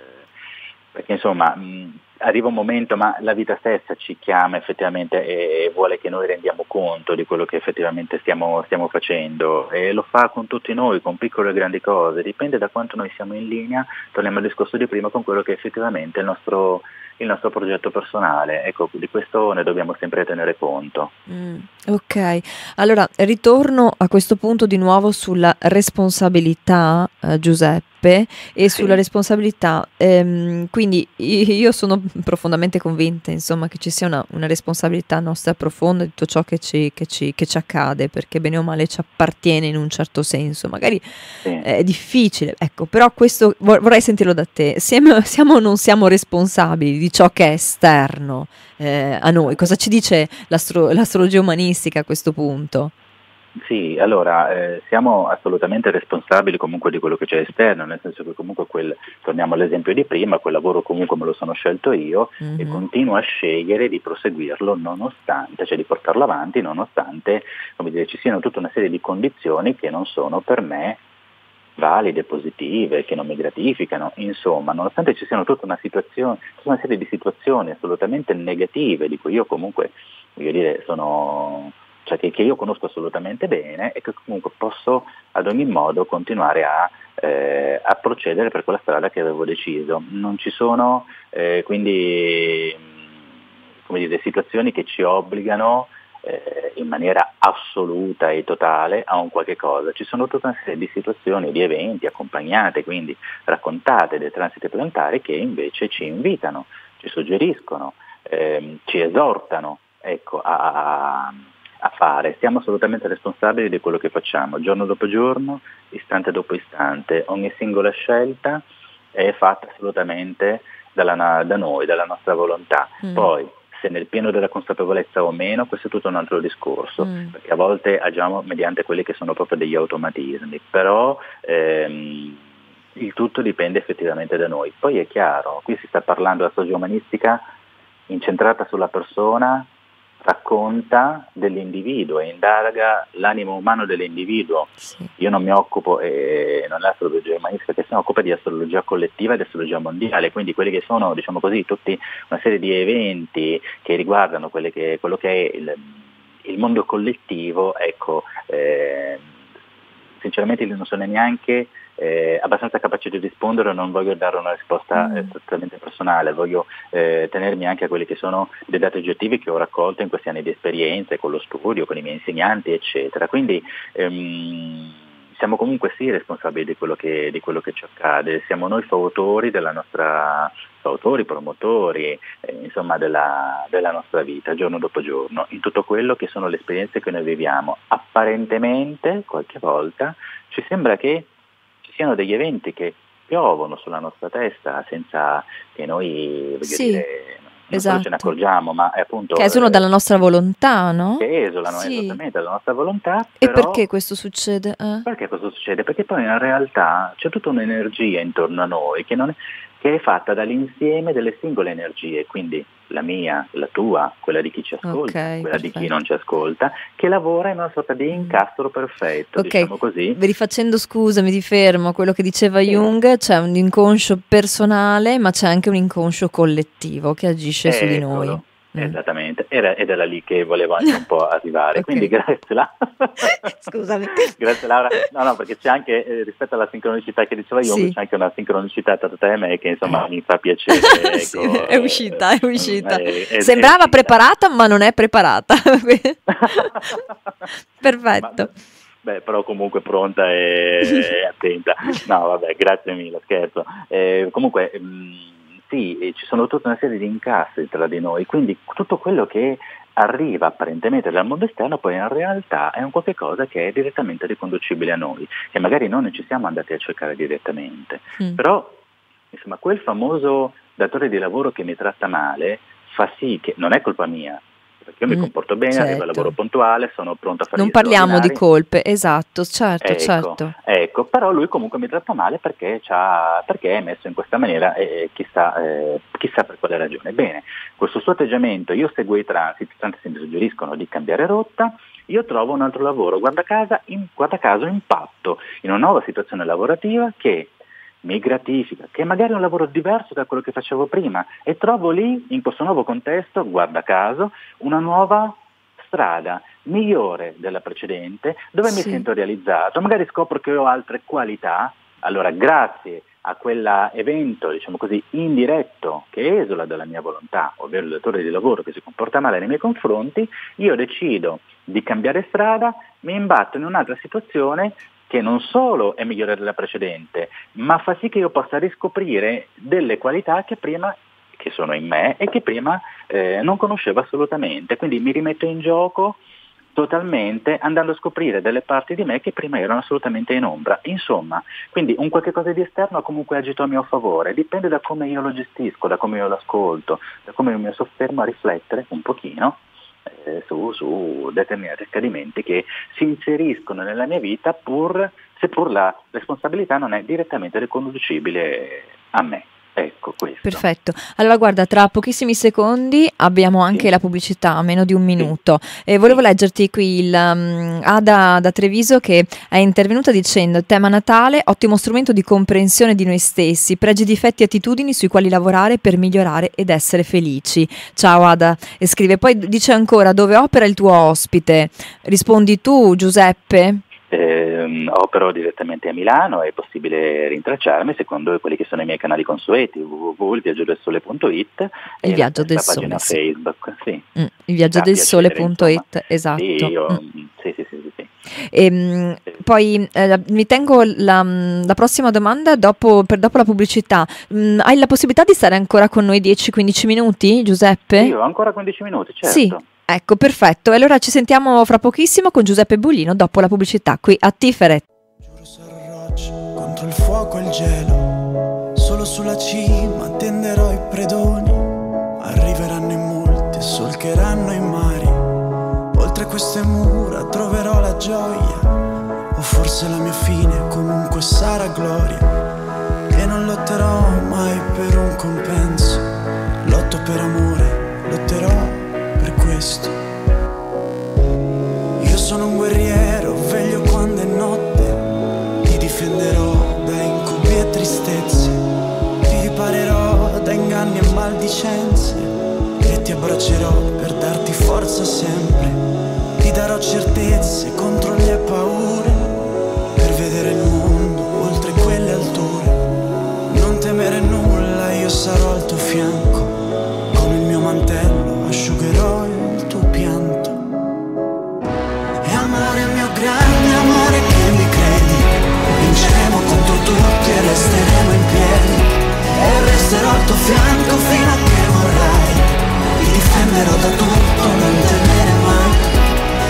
perché insomma mh, arriva un momento, ma la vita stessa ci chiama effettivamente e vuole che noi rendiamo conto di quello che effettivamente stiamo, stiamo, facendo e lo fa con tutti noi, con piccole e grandi cose, dipende da quanto noi siamo in linea, torniamo al discorso di prima, con quello che effettivamente è il nostro, il nostro progetto personale. Ecco, di questo ne dobbiamo sempre tenere conto. Mm, ok, allora ritorno a questo punto di nuovo sulla responsabilità, eh, Giuseppe Giuseppe e sulla responsabilità. Ehm, quindi io sono profondamente convinta insomma, che ci sia una, una, responsabilità nostra profonda di tutto ciò che ci, che, ci, che ci, accade, perché bene o male ci appartiene in un certo senso. Magari sì. è difficile, ecco, però questo vorrei sentirlo da te. Siamo, siamo o non siamo responsabili di ciò che è esterno eh, a noi? Cosa ci dice l'astro- l'astrologia umanistica a questo punto? Sì, allora eh, siamo assolutamente responsabili comunque di quello che c'è esterno, nel senso che comunque quel, torniamo all'esempio di prima, quel lavoro comunque me lo sono scelto io mm-hmm. e continuo a scegliere di proseguirlo nonostante, cioè di portarlo avanti nonostante dire, ci siano tutta una serie di condizioni che non sono per me valide, positive, che non mi gratificano, insomma, nonostante ci siano tutta una, tutta una serie di situazioni assolutamente negative di cui io comunque, voglio dire, sono cioè che, che, io conosco assolutamente bene e che comunque posso ad ogni modo continuare a, eh, a procedere per quella strada che avevo deciso. Non ci sono eh, quindi come dire, situazioni che ci obbligano eh, in maniera assoluta e totale a un qualche cosa. Ci sono tutta una serie di situazioni, di eventi accompagnate, quindi raccontate dai transiti planetari che invece ci invitano, ci suggeriscono, ehm, ci esortano ecco, a fare. Siamo assolutamente responsabili di quello che facciamo, giorno dopo giorno, istante dopo istante. Ogni singola scelta è fatta assolutamente dalla, da noi, dalla nostra volontà. Mm. Poi se nel pieno della consapevolezza o meno, questo è tutto un altro discorso, mm. perché a volte agiamo mediante quelli che sono proprio degli automatismi, però ehm, il tutto dipende effettivamente da noi. Poi è chiaro, qui si sta parlando della storia umanistica incentrata sulla persona racconta dell'individuo e indaga l'animo umano dell'individuo. Sì. Io non mi occupo, eh, non è astrologia umanistica, che si occupa di astrologia collettiva ed astrologia mondiale, quindi quelli che sono, diciamo così, tutti una serie di eventi che riguardano che, quello che è il, il mondo collettivo, ecco, eh, sinceramente non sono neanche eh, abbastanza capace di rispondere, non voglio dare una risposta mm. totalmente personale, voglio eh, tenermi anche a quelli che sono dei dati oggettivi che ho raccolto in questi anni di esperienze, con lo studio, con i miei insegnanti, eccetera. Quindi ehm, siamo comunque sì responsabili di quello, che, di quello che ci accade, siamo noi fautori della nostra autori, promotori, eh, insomma della, della, nostra vita giorno dopo giorno, in tutto quello che sono le esperienze che noi viviamo. Apparentemente, qualche volta, ci sembra che siano degli eventi che piovono sulla nostra testa senza che noi sì. dire, non esatto. ce ne accorgiamo, ma è appunto... Che esulano dalla nostra volontà, no? Che esulano sì. esattamente dalla nostra volontà. E perché questo succede? Eh? Perché questo succede? Perché poi in realtà c'è tutta un'energia intorno a noi che, è, che è fatta dall'insieme delle singole energie, quindi la mia, la tua, quella di chi ci ascolta, okay, quella perfetto. di chi non ci ascolta, che lavora in una sorta di incastro perfetto, okay. diciamo così. Rifacendo, scusami, ti fermo, quello che diceva sì. Jung, c'è un inconscio personale, ma c'è anche un inconscio collettivo che agisce Eccolo. su di noi. Mm. Esattamente, Era, ed era lì che volevo anche un po' arrivare. okay. Quindi grazie Laura. Scusami. grazie Laura. No, no, perché c'è anche, eh, rispetto alla sincronicità che diceva io, sì. c'è anche una sincronicità tra te e me che insomma mi fa piacere. Ecco, sì, è uscita, è uscita. È, è, Sembrava preparata, ma non è preparata. Perfetto. Ma, Beh, però comunque pronta e, e, attenta. No, vabbè, grazie mille, scherzo. Eh, comunque, mh, mm, sì, ci sono tutta una serie di incassi tra di noi, quindi tutto quello che arriva apparentemente dal mondo esterno poi in realtà è un qualche cosa che è direttamente riconducibile a noi, che magari noi non ci siamo andati a cercare direttamente, mm. però insomma quel famoso datore di lavoro che mi tratta male fa sì che non è colpa mia, perché io mi mm, comporto bene, certo. arrivo al lavoro puntuale, sono pronto a fare Non parliamo di colpe, esatto, certo, ecco, certo. Ecco, però lui comunque mi tratta male perché, perché è messo in questa maniera e chissà, eh, chissà, per quale ragione. Bene, questo suo atteggiamento, io seguo i transiti, i transiti mi suggeriscono di cambiare rotta, io trovo un altro lavoro, guarda, casa, in, guarda caso impatto in una nuova situazione lavorativa che mi gratifica, che magari è un lavoro diverso da quello che facevo prima e trovo lì, in questo nuovo contesto, guarda caso, una nuova strada migliore della precedente, dove sì. mi sento realizzato, magari scopro che ho altre qualità, allora grazie a quell'evento, diciamo così, indiretto che esula dalla mia volontà, ovvero il datore di lavoro che si comporta male nei miei confronti, io decido di cambiare strada, mi imbatto in un'altra situazione che non solo è migliore della precedente, ma fa sì che io possa riscoprire delle qualità che prima che sono in me e che prima eh, non conoscevo assolutamente. Quindi mi rimetto in gioco totalmente andando a scoprire delle parti di me che prima erano assolutamente in ombra. Insomma, quindi un qualche cosa di esterno ha comunque agito a mio favore, dipende da come io lo gestisco, da come io lo ascolto, da come io mi soffermo a riflettere un pochino eh, su, su, determinati accadimenti che si inseriscono nella mia vita pur, seppur la responsabilità non è direttamente riconducibile a me. Ecco questo. Perfetto. Allora guarda, tra pochissimi secondi abbiamo anche sì. la pubblicità, meno di un minuto. Sì. E volevo sì. leggerti qui il um, Ada da Treviso che è intervenuta dicendo tema Natale, ottimo strumento di comprensione di noi stessi, pregi, difetti e attitudini sui quali lavorare per migliorare ed essere felici. Ciao Ada. E scrive poi dice ancora dove opera il tuo ospite? Rispondi tu Giuseppe? Eh, ehm, opero direttamente a Milano, è possibile rintracciarmi secondo quelli che sono i miei canali consueti www.ilviaggiodelSole.it il viaggio del pagina sole, Facebook, sì. Mm, il viaggio del sole.it, esatto. Sì, io, mm. sì, sì, sì, sì. E, ehm, poi eh, mi tengo la, la, prossima domanda dopo, per, dopo la pubblicità. Mm, hai la possibilità di stare ancora con noi 10-15 minuti, Giuseppe? Io ho ancora 15 minuti, certo. Sì. Ecco, perfetto. E allora ci sentiamo fra pochissimo con Giuseppe Bullino dopo la pubblicità qui a Tiferet. Giuro sarò roccia contro il fuoco e il gelo. Solo sulla cima tenderò i predoni. Arriveranno in molti solcheranno i mari. Oltre queste mura troverò la gioia. O forse la mia fine comunque sarà gloria. E non lotterò mai per un compenso. Lotto per amore, questo. Io sono un guerriero, veglio quando è notte, ti difenderò da incubi e tristezze, ti riparerò da inganni e maldicenze. E ti abbraccerò per darti forza sempre, ti darò certezze contro le paure, tutti e resteremo in piedi. E resterò al tuo fianco fino a che vorrai. Ti difenderò da tutto, non temere mai.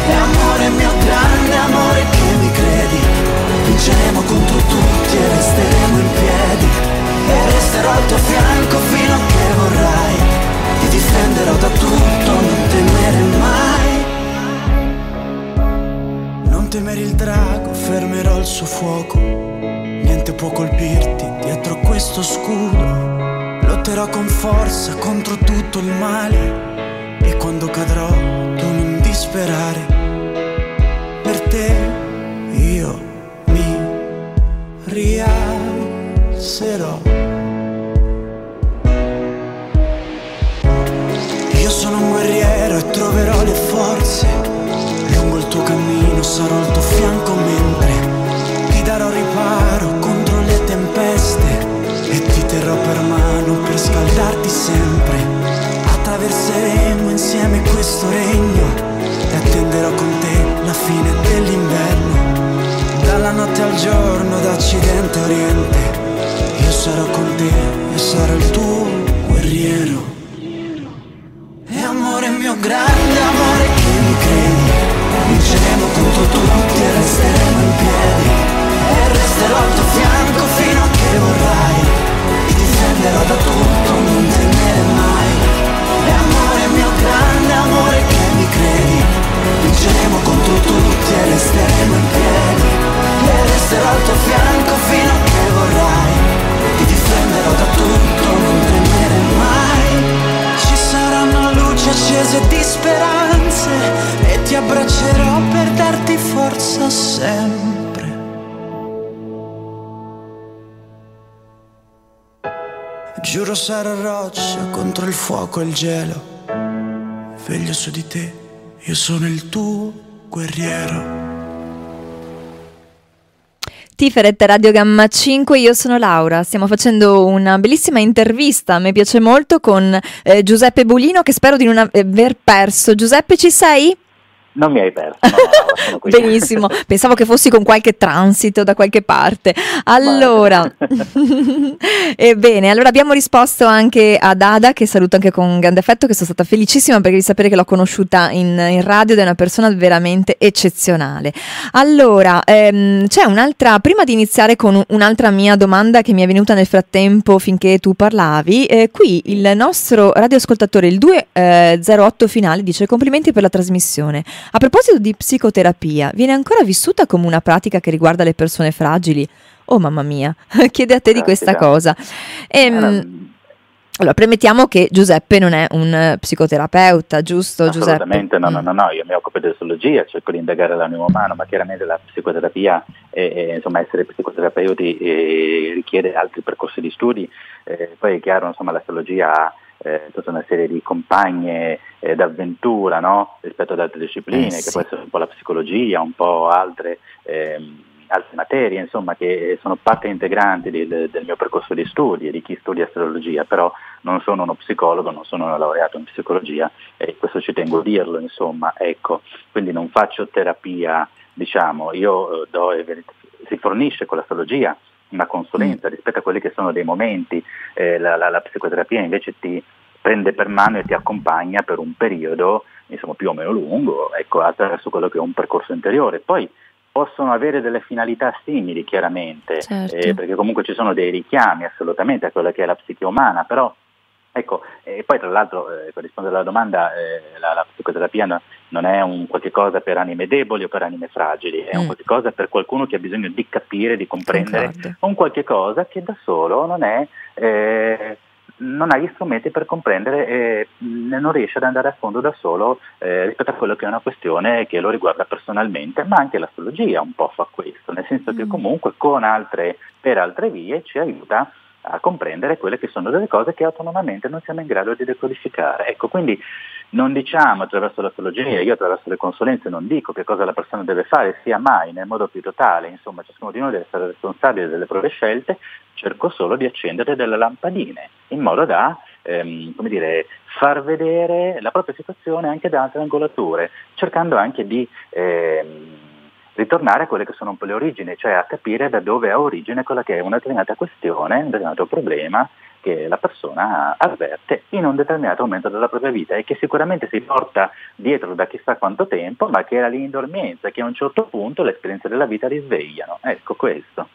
E amore mio grande amore che mi credi? Vinceremo contro tutti e resteremo in piedi. E resterò al tuo fianco fino a che vorrai. Ti difenderò da tutto, non temere mai. Temere il drago, fermerò il suo fuoco. Può colpirti dietro questo scudo. Lotterò con forza contro tutto il male. E quando cadrò, tu non disperare. Per te io mi rialzerò. Io sono un guerriero e troverò le forze lungo il tuo cammino sarò al tuo fianco per mano per scaldarti sempre. Attraverseremo insieme questo regno e attenderò con te la fine dell'inverno. Dalla notte al giorno, da occidente a oriente, io sarò con te e sarò il tuo guerriero. E amore mio grande amore che mi credi Vinceremo contro tutti e resteremo in piedi E resterò al tuo fianco Vinceremo contro tutti e resteremo in piedi E resterò al tuo fianco fino a che vorrai Ti difenderò da tutto, non temere mai Ci saranno luci accese di speranze ti abbraccerò per darti forza sempre. Giuro sarò roccia contro il fuoco e il gelo. Veglio su di te, io sono il tuo guerriero. Tiferet Radio Gamma 5, io sono Laura, stiamo facendo una bellissima intervista, me piace molto, con eh, Giuseppe Bulino che spero di non aver perso. Giuseppe ci sei? Non mi hai perso. No, no, Benissimo, pensavo che fossi con qualche transito da qualche parte. Allora, ebbene, allora abbiamo risposto anche ad Ada, che saluto anche con grande affetto, che sono stata felicissima perché di sapere che l'ho conosciuta in, in radio ed è una persona veramente eccezionale. Allora, ehm, c'è un'altra, prima di iniziare con un'altra mia domanda che mi è venuta nel frattempo finché tu parlavi, eh, qui il nostro radioascoltatore, il 208 eh, finale, dice complimenti per la trasmissione. A proposito di psicoterapia, viene ancora vissuta come una pratica che riguarda le persone fragili? Oh mamma mia, chiede a te di questa cosa. Ehm, allora, premettiamo che Giuseppe non è un psicoterapeuta, giusto Assolutamente, Giuseppe? no, no, no, no, io mi occupo di astrologia, cerco di indagare l'animo umano, ma chiaramente la psicoterapia, eh, insomma essere psicoterapeuti eh, richiede altri percorsi di studi, eh, poi è chiaro, insomma l'astrologia ha eh, tutta una serie di compagne eh, d'avventura no? rispetto ad altre discipline, eh, sì. che può essere un po' la psicologia, un po' altre, ehm, altre materie, insomma, che sono parte integrante di, de, del mio percorso di studi e di chi studia astrologia, però non sono uno psicologo, non sono un laureato in psicologia e questo ci tengo a dirlo, insomma, ecco, quindi non faccio terapia, diciamo, io eh, do, si fornisce con l'astrologia una consulenza mm. rispetto a quelli che sono dei momenti, eh, la, la, la psicoterapia invece ti prende per mano e ti accompagna per un periodo insomma, più o meno lungo, ecco, attraverso quello che è un percorso interiore. Poi possono avere delle finalità simili chiaramente, certo. eh, perché comunque ci sono dei richiami assolutamente a quella che è la psiche umana, però ecco, e poi tra l'altro eh, per rispondere alla domanda, eh, la, la, psicoterapia non è un qualche cosa per anime deboli o per anime fragili, è mm. un qualche cosa per qualcuno che ha bisogno di capire, di comprendere, Concordo. un qualche cosa che da solo non è eh, non ha gli strumenti per comprendere e non riesce ad andare a fondo da solo eh, rispetto a quello che è una questione che lo riguarda personalmente, ma anche l'astrologia un po' fa questo, nel senso mm. che comunque con altre, per altre vie ci aiuta a comprendere quelle che sono delle cose che autonomamente non siamo in grado di decodificare. Ecco, quindi non diciamo attraverso l'astrologia, io attraverso le consulenze non dico che cosa la persona deve fare, sia mai nel modo più totale, insomma ciascuno di noi deve essere responsabile delle proprie scelte, cerco solo di accendere delle lampadine in modo da ehm, dire, far vedere la propria situazione anche da altre angolature, cercando anche di ehm, ritornare a quelle che sono un po' le origini, cioè a capire da dove ha origine quella che è una determinata questione, un determinato problema che la persona avverte in un determinato momento della propria vita e che sicuramente si porta dietro da chissà quanto tempo, ma che era lì in dormienza, che a un certo punto le esperienze della vita risvegliano. Ecco questo.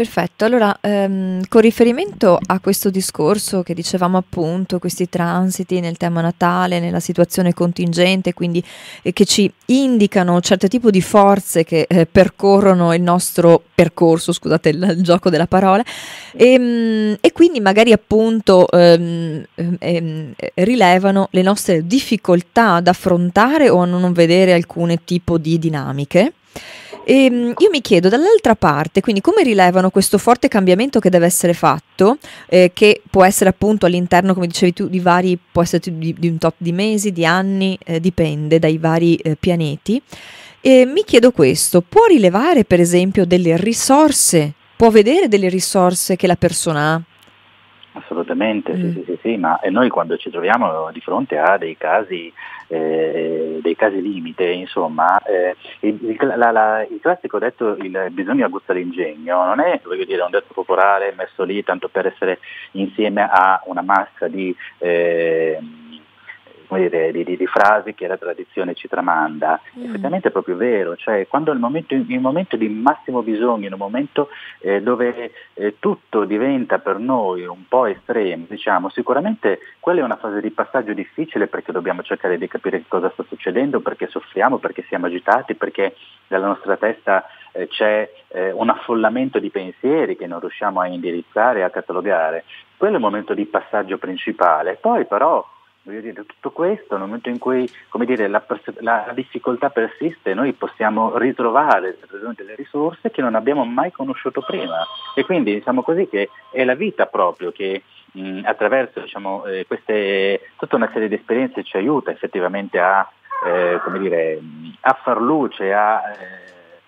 Perfetto, allora ehm, con riferimento a questo discorso che dicevamo appunto, questi transiti nel tema natale, nella situazione contingente, quindi eh, che ci indicano certo tipo di forze che eh, percorrono il nostro percorso, scusate il, il gioco della parola, e, ehm, e, quindi magari appunto ehm, ehm, rilevano le nostre difficoltà ad affrontare o a non vedere alcune tipo di dinamiche. E ehm, io mi chiedo dall'altra parte, quindi come rilevano questo forte cambiamento che deve essere fatto, eh, che può essere appunto all'interno, come dicevi tu, di vari, può essere di, di un tot di mesi, di anni, eh, dipende dai vari eh, pianeti. E mi chiedo questo, può rilevare per esempio delle risorse, può vedere delle risorse che la persona ha? Assolutamente, mm. sì, sì, sì, sì, ma noi quando ci troviamo di fronte a dei casi, eh, dei casi limite, insomma, eh, il, la, la, il, classico detto il bisogno aguzza l'ingegno non è dire, un detto popolare messo lì tanto per essere insieme a una massa di... Eh, dire, di, di, di, frasi che la tradizione ci tramanda. Mm. Effettivamente è proprio vero, cioè quando il momento, il momento di massimo bisogno, in un momento eh, dove eh, tutto diventa per noi un po' estremo, diciamo, sicuramente quella è una fase di passaggio difficile perché dobbiamo cercare di capire cosa sta succedendo, perché soffriamo, perché siamo agitati, perché nella nostra testa eh, c'è eh, un affollamento di pensieri che non riusciamo a indirizzare, a catalogare. Quello è il momento di passaggio principale. Poi però Voglio dire, tutto questo, nel momento in cui dire, la, la, difficoltà persiste, noi possiamo ritrovare delle risorse che non abbiamo mai conosciuto prima. E quindi diciamo così che è la vita proprio che mh, attraverso diciamo, eh, queste, tutta una serie di esperienze ci aiuta effettivamente a, eh, dire, a far luce, a, eh,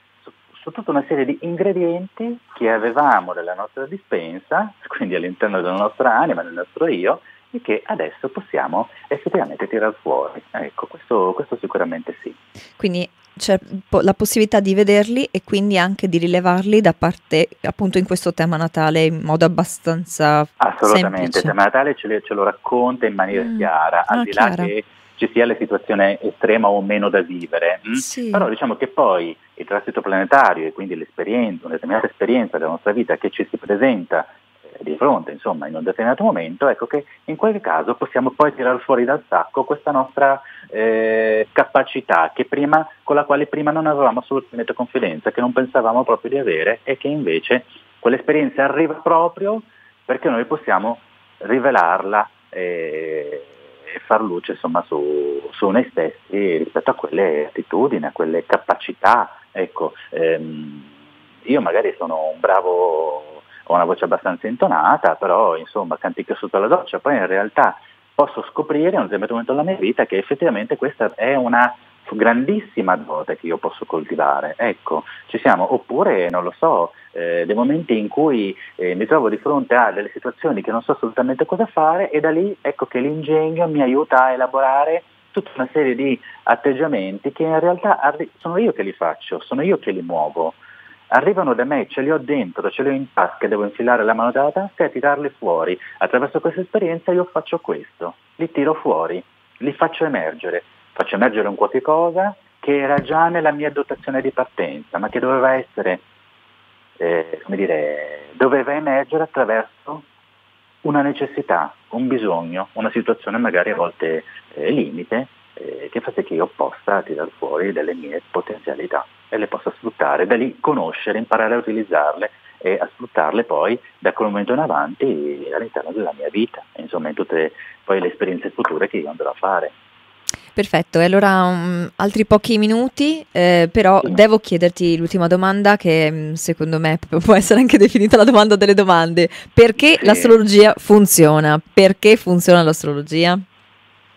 su, tutta una serie di ingredienti che avevamo nella nostra dispensa, quindi all'interno della nostra anima, nel nostro io, e che adesso possiamo effettivamente tirare fuori. Ecco, questo, questo sicuramente sì. Quindi c'è la possibilità di vederli e quindi anche di rilevarli da parte appunto in questo tema natale in modo abbastanza assolutamente il tema natale ce, le, ce, lo racconta in maniera mm. chiara al ah, di là chiara. che ci sia la situazione estrema o meno da vivere mm? sì. però diciamo che poi il transito planetario e quindi l'esperienza una determinata esperienza della nostra vita che ci si presenta di fronte insomma, in un determinato momento, ecco che in quel caso possiamo poi tirare fuori dal sacco questa nostra eh, capacità prima, con la quale prima non avevamo assolutamente confidenza, che non pensavamo proprio di avere e che invece quell'esperienza arriva proprio perché noi possiamo rivelarla e, e far luce insomma, su, su, noi stessi rispetto a quelle attitudini, a quelle capacità. Ecco, ehm, io magari sono un bravo ho una voce abbastanza intonata, però insomma cantico sotto la doccia, poi in realtà posso scoprire in un determinato momento della mia vita che effettivamente questa è una grandissima dote che io posso coltivare. Ecco, ci siamo. Oppure, non lo so, eh, dei momenti in cui eh, mi trovo di fronte a delle situazioni che non so assolutamente cosa fare e da lì ecco che l'ingegno mi aiuta a elaborare tutta una serie di atteggiamenti che in realtà arri- sono io che li faccio, sono io che li muovo. Arrivano da me, ce li ho dentro, ce li ho in tasca, devo infilare la mano dalla tasca e tirarli fuori. Attraverso questa esperienza io faccio questo, li tiro fuori, li faccio emergere, faccio emergere un qualche cosa che era già nella mia dotazione di partenza, ma che doveva essere, eh, come dire, doveva emergere attraverso una necessità, un bisogno, una situazione magari a volte eh, limite, eh, che fa sì che io possa tirar fuori delle mie potenzialità e le possa sfruttare, da lì conoscere, imparare a utilizzarle e a sfruttarle poi da quel momento in avanti all'interno della mia vita, insomma in tutte poi le esperienze future che io andrò a fare. Perfetto, e allora um, altri pochi minuti, eh, però sì. devo chiederti l'ultima domanda che mm, secondo me può essere anche definita la domanda delle domande. Perché sì. l'astrologia funziona? Perché funziona l'astrologia?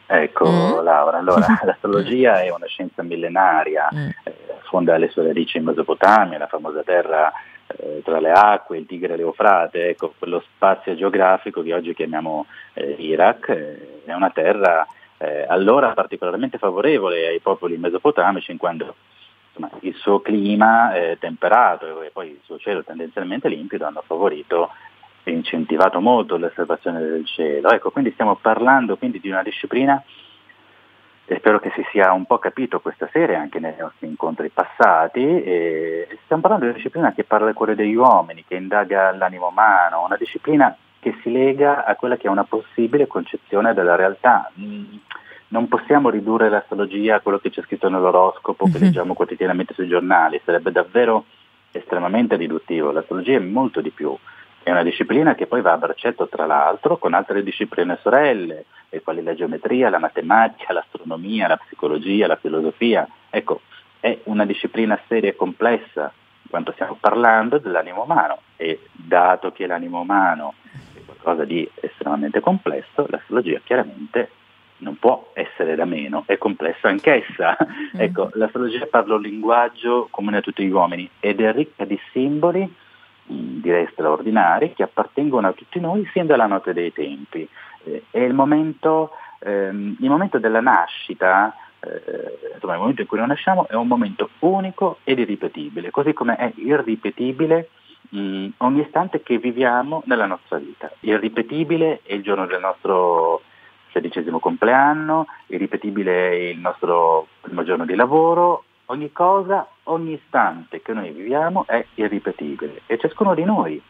Ecco mm. Laura, allora l'astrologia è una scienza millenaria, mm. eh, fonda le sue radici in Mesopotamia, la famosa terra eh, tra le acque, il Tigre e l'Eufrate, ecco quello spazio geografico che oggi chiamiamo eh, Iraq, eh, è una terra eh, allora particolarmente favorevole ai popoli mesopotamici in quanto insomma, il suo clima temperato e poi il suo cielo tendenzialmente limpido hanno favorito e incentivato molto l'osservazione del cielo. Ecco, quindi stiamo parlando quindi di una disciplina e spero che si sia un po' capito questa sera anche nei nostri incontri passati. E stiamo parlando di una disciplina che parla del cuore degli uomini, che indaga l'animo umano, una disciplina che si lega a quella che è una possibile concezione della realtà. Mm, non possiamo ridurre l'astrologia a quello che c'è scritto nell'oroscopo, che mhm. leggiamo quotidianamente sui giornali, sarebbe davvero estremamente riduttivo. L'astrologia è molto di più, è una disciplina che poi va a braccetto tra l'altro con altre discipline sorelle, le quali la geometria, la matematica, l'astronomia, la psicologia, la filosofia. Ecco, è una disciplina seria e complessa, in quanto stiamo parlando dell'animo umano e dato che l'animo umano qualcosa di estremamente complesso, l'astrologia chiaramente non può essere da meno, è complessa anch'essa. Mm. ecco, l'astrologia parla un linguaggio comune a tutti gli uomini ed è ricca di simboli, mm, direi straordinari, che appartengono a tutti noi sin dalla notte dei tempi. È il momento, ehm, il momento della nascita, eh, insomma il momento in cui noi nasciamo, è un momento unico ed irripetibile, così come è irripetibile mh, mm, ogni istante che viviamo nella nostra vita. Irripetibile è il giorno del nostro sedicesimo compleanno, irripetibile è il nostro primo giorno di lavoro, ogni cosa, ogni istante che noi viviamo è irripetibile e ciascuno di noi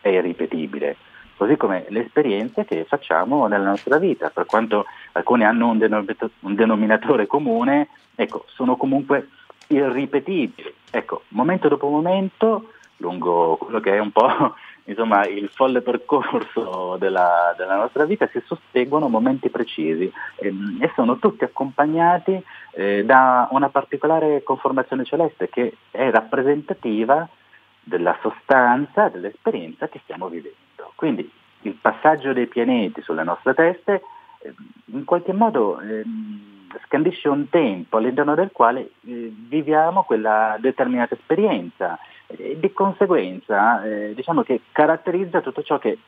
è irripetibile, così come le esperienze che facciamo nella nostra vita, per quanto alcune hanno un, denom- un denominatore comune, ecco, sono comunque irripetibili. Ecco, momento dopo momento lungo quello che è un po' insomma, il folle percorso della, della, nostra vita si susseguono momenti precisi eh, e sono tutti accompagnati eh, da una particolare conformazione celeste che è rappresentativa della sostanza, dell'esperienza che stiamo vivendo. Quindi il passaggio dei pianeti sulle nostre teste eh, in qualche modo ehm, scandisce un tempo all'interno del quale eh, viviamo quella determinata esperienza e di conseguenza eh, diciamo che caratterizza tutto ciò che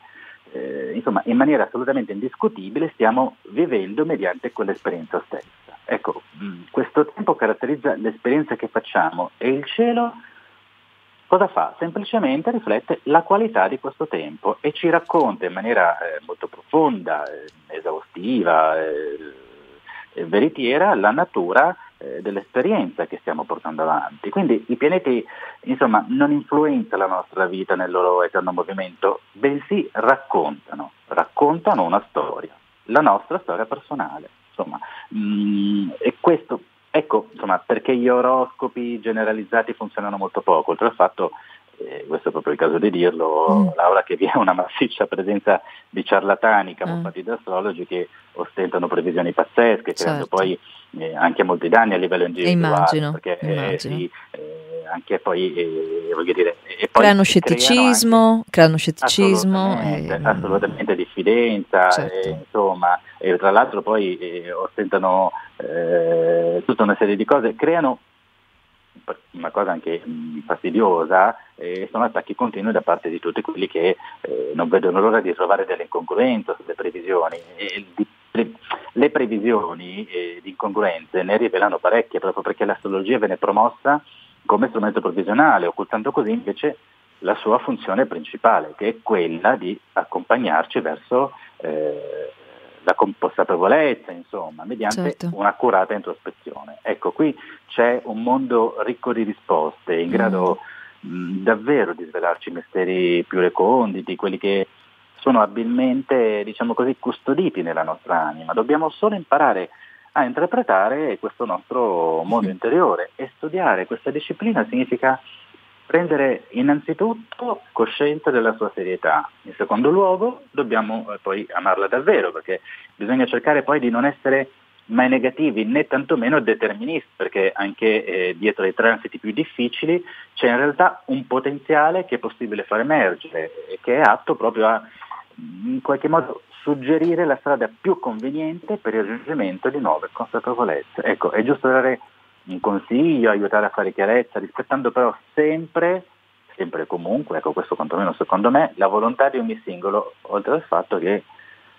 eh, insomma, in maniera assolutamente indiscutibile stiamo vivendo mediante quell'esperienza stessa. Ecco, mm, questo tempo caratterizza l'esperienza che facciamo e il cielo cosa fa? Semplicemente riflette la qualità di questo tempo e ci racconta in maniera eh, molto profonda, eh, esaustiva, eh, veritiera la natura eh, dell'esperienza che stiamo portando avanti. Quindi i pianeti insomma, non influenzano la nostra vita nel loro eterno movimento, bensì raccontano, raccontano una storia, la nostra storia personale. Insomma, mh, mm, e questo, ecco insomma, perché gli oroscopi generalizzati funzionano molto poco, oltre al fatto eh, questo è proprio il caso di dirlo, mm. Laura, che vi è una massiccia presenza di ciarlatani camuffati mm. da astrologi che ostentano previsioni pazzesche, creando certo. poi eh, anche molti danni a livello individuale. Immagino, perché, eh, immagino. Sì, eh, anche poi, eh, voglio dire, e poi creano scetticismo, creano scetticismo. Assolutamente, e... assolutamente diffidenza, certo. insomma, e tra l'altro poi ostentano tutta una serie di cose, creano una cosa anche fastidiosa, eh, sono attacchi continui da parte di tutti quelli che eh, non vedono l'ora di trovare delle incongruenze sulle previsioni. E, di, pre, le previsioni eh, di incongruenze ne rivelano parecchie proprio perché l'astrologia viene promossa come strumento provvisionale, occultando così invece la sua funzione principale, che è quella di accompagnarci verso eh, la consapevolezza, insomma, mediante certo. un'accurata introspezione. Ecco, qui c'è un mondo ricco di risposte, in grado mm. mh, davvero di svelarci misteri più reconditi, quelli che sono abilmente, diciamo così, custoditi nella nostra anima. Dobbiamo solo imparare a interpretare questo nostro mondo interiore e studiare questa disciplina significa prendere innanzitutto coscienza della sua serietà, in secondo luogo dobbiamo eh, poi amarla davvero perché bisogna cercare poi di non essere mai negativi né tantomeno deterministi perché anche eh, dietro ai transiti più difficili c'è in realtà un potenziale che è possibile far emergere e che è atto proprio a in qualche modo suggerire la strada più conveniente per il raggiungimento di nuove consapevolezze. Ecco, è giusto dare un consiglio, aiutare a fare chiarezza, rispettando però sempre, sempre e comunque, ecco questo quantomeno secondo me, la volontà di ogni singolo, oltre al fatto che,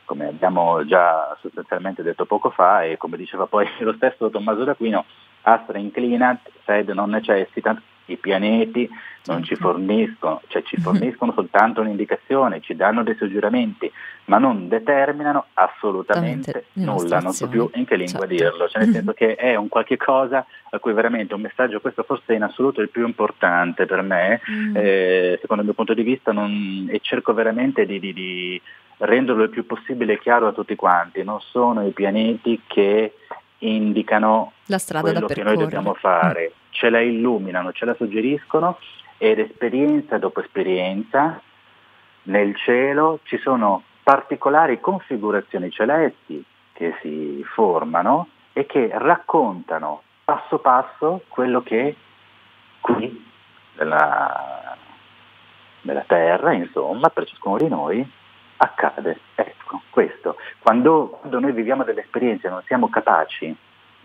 come abbiamo già sostanzialmente detto poco fa, e come diceva poi lo stesso Tommaso d'Aquino, astra inclinat, sed non necessitat, i pianeti non ci certo. forniscono, cioè ci forniscono soltanto un'indicazione, ci danno dei suggerimenti, ma non determinano assolutamente nulla, non so più in che lingua certo. dirlo, cioè nel senso che è un qualche cosa a cui veramente un messaggio, questo forse è in assoluto il più importante per me, mm. eh, secondo il mio punto di vista, non, e cerco veramente di, di, di renderlo il più possibile chiaro a tutti quanti, non sono i pianeti che indicano la strada quello che noi dobbiamo fare. Mm ce la illuminano, ce la suggeriscono ed esperienza dopo esperienza nel cielo ci sono particolari configurazioni celesti che si formano e che raccontano passo passo quello che qui nella, nella Terra, insomma, per ciascuno di noi accade. Ecco, questo. Quando, quando noi viviamo delle esperienze non siamo capaci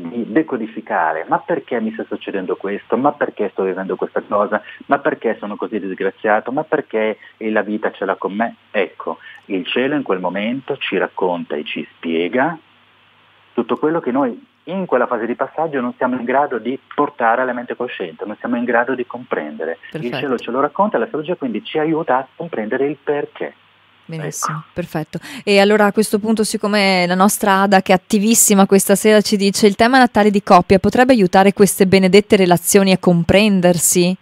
di decodificare ma perché mi sta succedendo questo, ma perché sto vivendo questa cosa, ma perché sono così disgraziato, ma perché la vita ce l'ha con me. Ecco, il cielo in quel momento ci racconta e ci spiega tutto quello che noi in quella fase di passaggio non siamo in grado di portare alla mente cosciente, non siamo in grado di comprendere. Perfetto. Il cielo ce lo racconta, la l'astrologia quindi ci aiuta a comprendere il perché. Benissimo, ecco. perfetto. E allora a questo punto, siccome la nostra Ada, che è attivissima questa sera, ci dice il tema natale di coppia potrebbe aiutare queste benedette relazioni a comprendersi?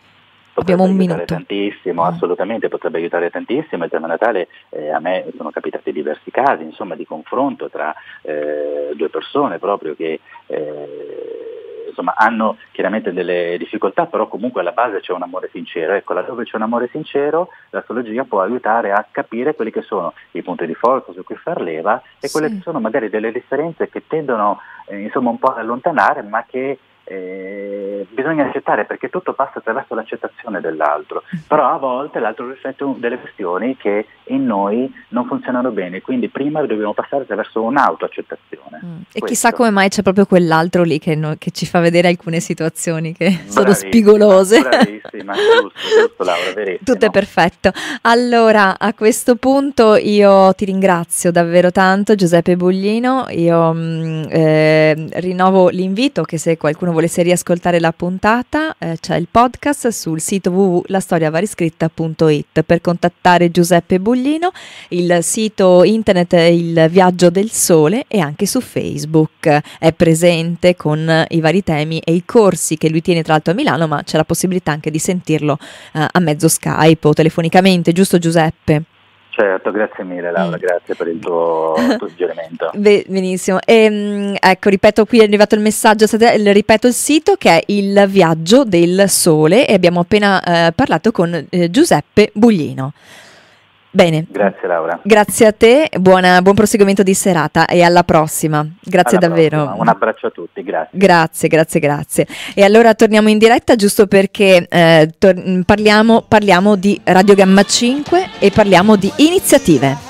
Potrebbe Abbiamo un minuto. tantissimo, mm. assolutamente potrebbe aiutare tantissimo. Il tema natale eh, a me sono capitati diversi casi insomma, di confronto tra eh, due persone proprio che eh, insomma, hanno chiaramente delle difficoltà, però comunque alla base c'è un amore sincero. Ecco, laddove c'è un amore sincero, l'astrologia può aiutare a capire quelli che sono i punti di forza su cui far leva e quelle che sono magari delle differenze che tendono eh, insomma, un po' ad allontanare, ma che eh, bisogna accettare perché tutto passa attraverso l'accettazione dell'altro, però a volte l'altro riflette delle questioni che in noi non funzionano bene, quindi prima dobbiamo passare attraverso un'autoaccettazione. Mm. E chissà come mai c'è proprio quell'altro lì che, no, che ci fa vedere alcune situazioni che bravissima, sono spigolose. Bravissima, giusto, giusto Laura, verissimo. Tutto è perfetto. Allora, a questo punto io ti ringrazio davvero tanto Giuseppe Buglino, io mm, eh, rinnovo l'invito che se qualcuno volesse riascoltare la puntata, eh, c'è il podcast sul sito www.lastoriavariscritta.it per contattare Giuseppe Buglino, il sito internet Il Viaggio del Sole e anche su Facebook è presente con i vari temi e i corsi che lui tiene tra l'altro a Milano, ma c'è la possibilità anche di sentirlo eh, a mezzo Skype o telefonicamente, giusto Giuseppe? Certo, grazie mille Laura, mm. grazie per il tuo, tuo suggerimento. Beh, benissimo. E, ehm, ecco, ripeto, qui è arrivato il messaggio, ripeto il sito che è il Viaggio del Sole e abbiamo appena eh, parlato con eh, Giuseppe Buglino. Bene. Grazie Laura. Grazie a te, buona, buon proseguimento di serata e alla prossima. Grazie alla davvero. Prossima. Un abbraccio a tutti, grazie. Grazie, grazie, grazie. E allora torniamo in diretta giusto perché eh, parliamo, parliamo di Radio Gamma 5 e parliamo di iniziative.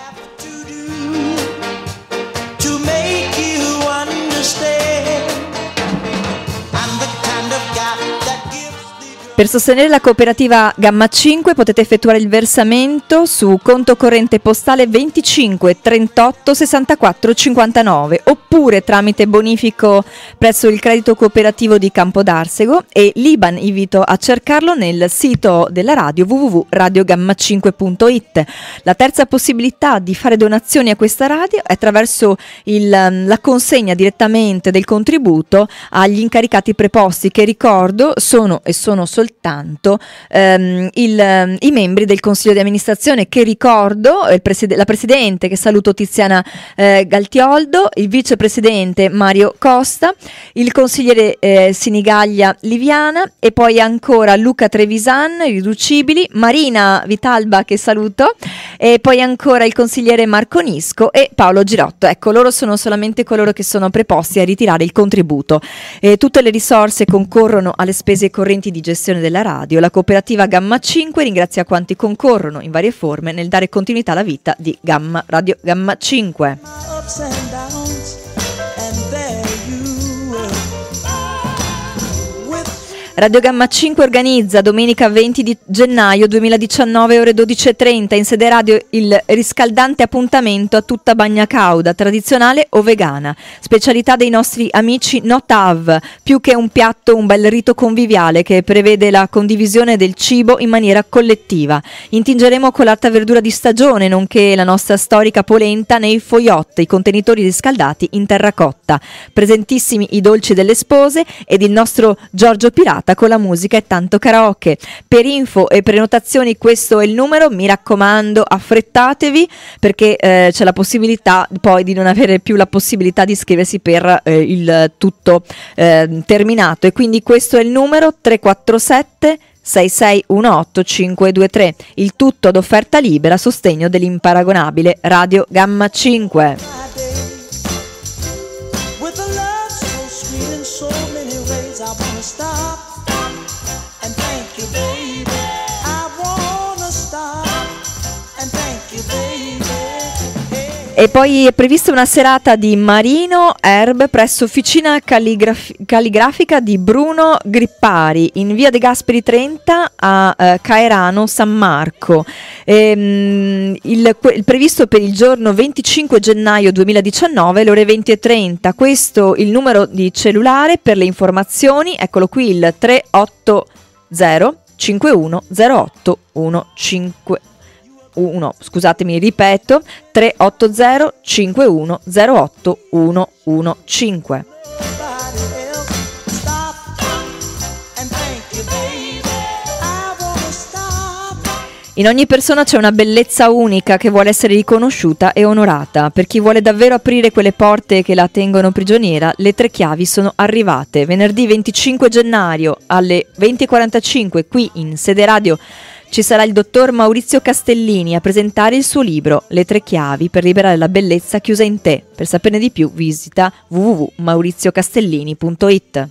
Per sostenere la cooperativa Gamma 5 potete effettuare il versamento su conto corrente postale 25 38 64 59 oppure tramite bonifico presso il credito cooperativo di Campodarsego e l'IBAN invito a cercarlo nel sito della radio www.radiogamma5.it. La terza possibilità di fare donazioni a questa radio è attraverso il, la consegna direttamente del contributo agli incaricati preposti che ricordo sono e sono soltanto soltanto ehm, il, ehm, i membri del consiglio di amministrazione che ricordo, preside- la presidente che saluto Tiziana eh, Galtioldo, il vicepresidente Mario Costa, il consigliere eh, Sinigaglia Liviana e poi ancora Luca Trevisan, irriducibili, Marina Vitalba che saluto e poi ancora il consigliere Marco Nisco e Paolo Girotto. Ecco, loro sono solamente coloro che sono preposti a ritirare il contributo. E tutte le risorse concorrono alle spese correnti di gestione direzione della radio, la cooperativa Gamma 5 ringrazia quanti concorrono in varie forme nel dare continuità alla vita di Gamma Radio Gamma 5. Radio Gamma 5 organizza domenica 20 di gennaio 2019 ore 12.30 in sede radio il riscaldante appuntamento a tutta bagna cauda, tradizionale o vegana. Specialità dei nostri amici Notav, più che un piatto un bel rito conviviale che prevede la condivisione del cibo in maniera collettiva. Intingeremo con l'alta verdura di stagione, nonché la nostra storica polenta nei foiotte, i contenitori riscaldati in terracotta. Presentissimi i dolci delle spose ed il nostro Giorgio Pirata serata con la musica e tanto karaoke. Per info e prenotazioni questo è il numero, mi raccomando affrettatevi perché eh, c'è la possibilità poi di non avere più la possibilità di iscriversi per eh, il tutto eh, terminato e quindi questo è il numero 347 6618 523. Il tutto ad offerta libera a sostegno dell'imparagonabile Radio Gamma 5. E poi è prevista una serata di Marino Herb presso Officina Calligraf- Calligrafica di Bruno Grippari in via De Gasperi 30 a eh, Caerano San Marco. E, mh, il, il, previsto per il giorno 25 gennaio 2019 alle ore 20.30. Questo il numero di cellulare per le informazioni, eccolo qui il 380 5108 15 1, scusatemi, ripeto, 380 5108 115. In ogni persona c'è una bellezza unica che vuole essere riconosciuta e onorata. Per chi vuole davvero aprire quelle porte che la tengono prigioniera, le tre chiavi sono arrivate. Venerdì 25 gennaio alle 20.45 qui in sede radio ci sarà il dottor Maurizio Castellini a presentare il suo libro Le tre chiavi per liberare la bellezza chiusa in te. Per saperne di più visita www.mauriziocastellini.it.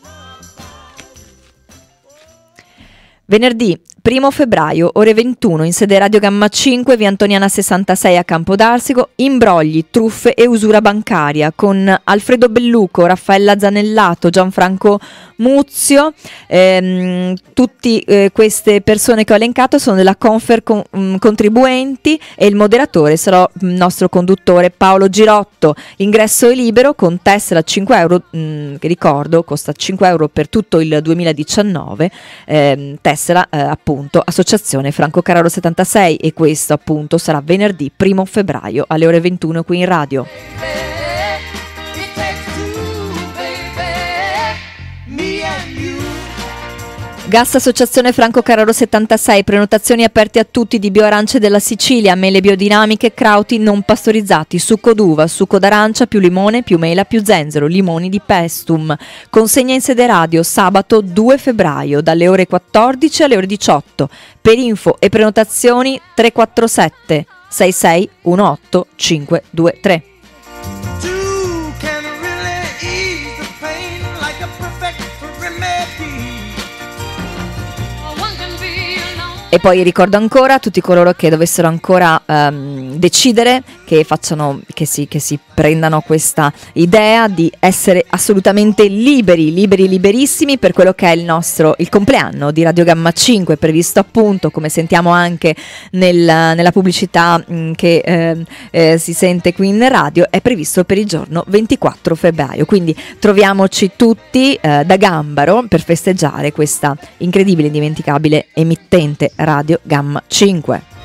Venerdì 1 febbraio, ore 21, in sede Radio Gamma 5, via Antoniana 66 a Campo d'Arsico, imbrogli, truffe e usura bancaria con Alfredo Belluco, Raffaella Zanellato, Gianfranco Muzio. Ehm, tutte eh, queste persone che ho elencato sono della Confer con, um, Contribuenti e il moderatore sarà il nostro conduttore Paolo Girotto. L'ingresso è libero con tessera a 5 euro, mh, mm, che ricordo costa 5 euro per tutto il 2019, ehm, tessera eh, appunto appunto Associazione Franco Cararo 76 e questo appunto sarà venerdì 1 febbraio alle ore 21 qui in radio. Gas Associazione Franco Carraro 76, prenotazioni aperte a tutti di bioarance della Sicilia, mele biodinamiche, crauti non pastorizzati, succo d'uva, succo d'arancia più limone più mela più zenzero, limoni di pestum. Consegna in sede radio sabato 2 febbraio dalle ore 14 alle ore 18. Per info e prenotazioni 347 6618 523. E poi ricordo ancora a tutti coloro che dovessero ancora um, decidere, che, facciano, che, si, che si prendano questa idea di essere assolutamente liberi, liberi, liberissimi per quello che è il nostro il compleanno di Radio Gamma 5, previsto appunto, come sentiamo anche nel, nella pubblicità mh, mm, che eh, eh, si sente qui in radio, è previsto per il giorno 24 febbraio. Quindi troviamoci tutti eh, da Gambaro per festeggiare questa incredibile, indimenticabile emittente Radio Gamma 5.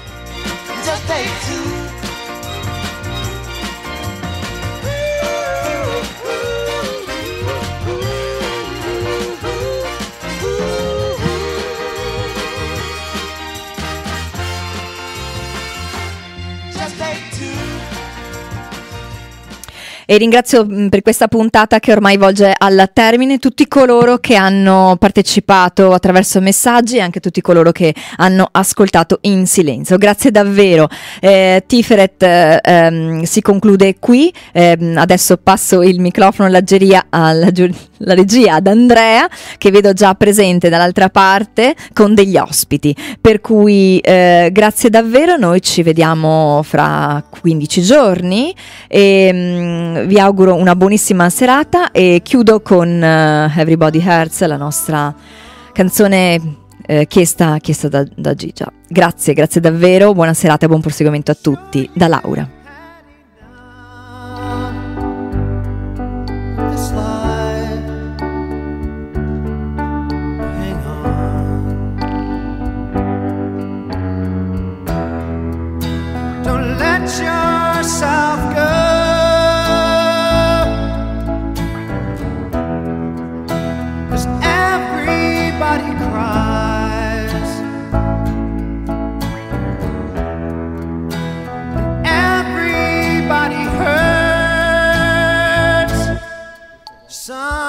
E ringrazio per questa puntata che ormai volge al termine tutti coloro che hanno partecipato attraverso messaggi e anche tutti coloro che hanno ascoltato in silenzio. Grazie davvero. Eh, Tiferet eh, ehm, si conclude qui, eh, adesso passo il microfono alla, alla, alla regia ad Andrea che vedo già presente dall'altra parte con degli ospiti. Per cui eh, grazie davvero, noi ci vediamo fra 15 giorni e mh, mm, vi auguro una buonissima serata e chiudo con uh, Everybody Hurts, la nostra canzone eh, chiesta, chiesta da, da Gigia. Grazie, grazie davvero, buona serata e buon proseguimento a tutti. Da Laura. sun.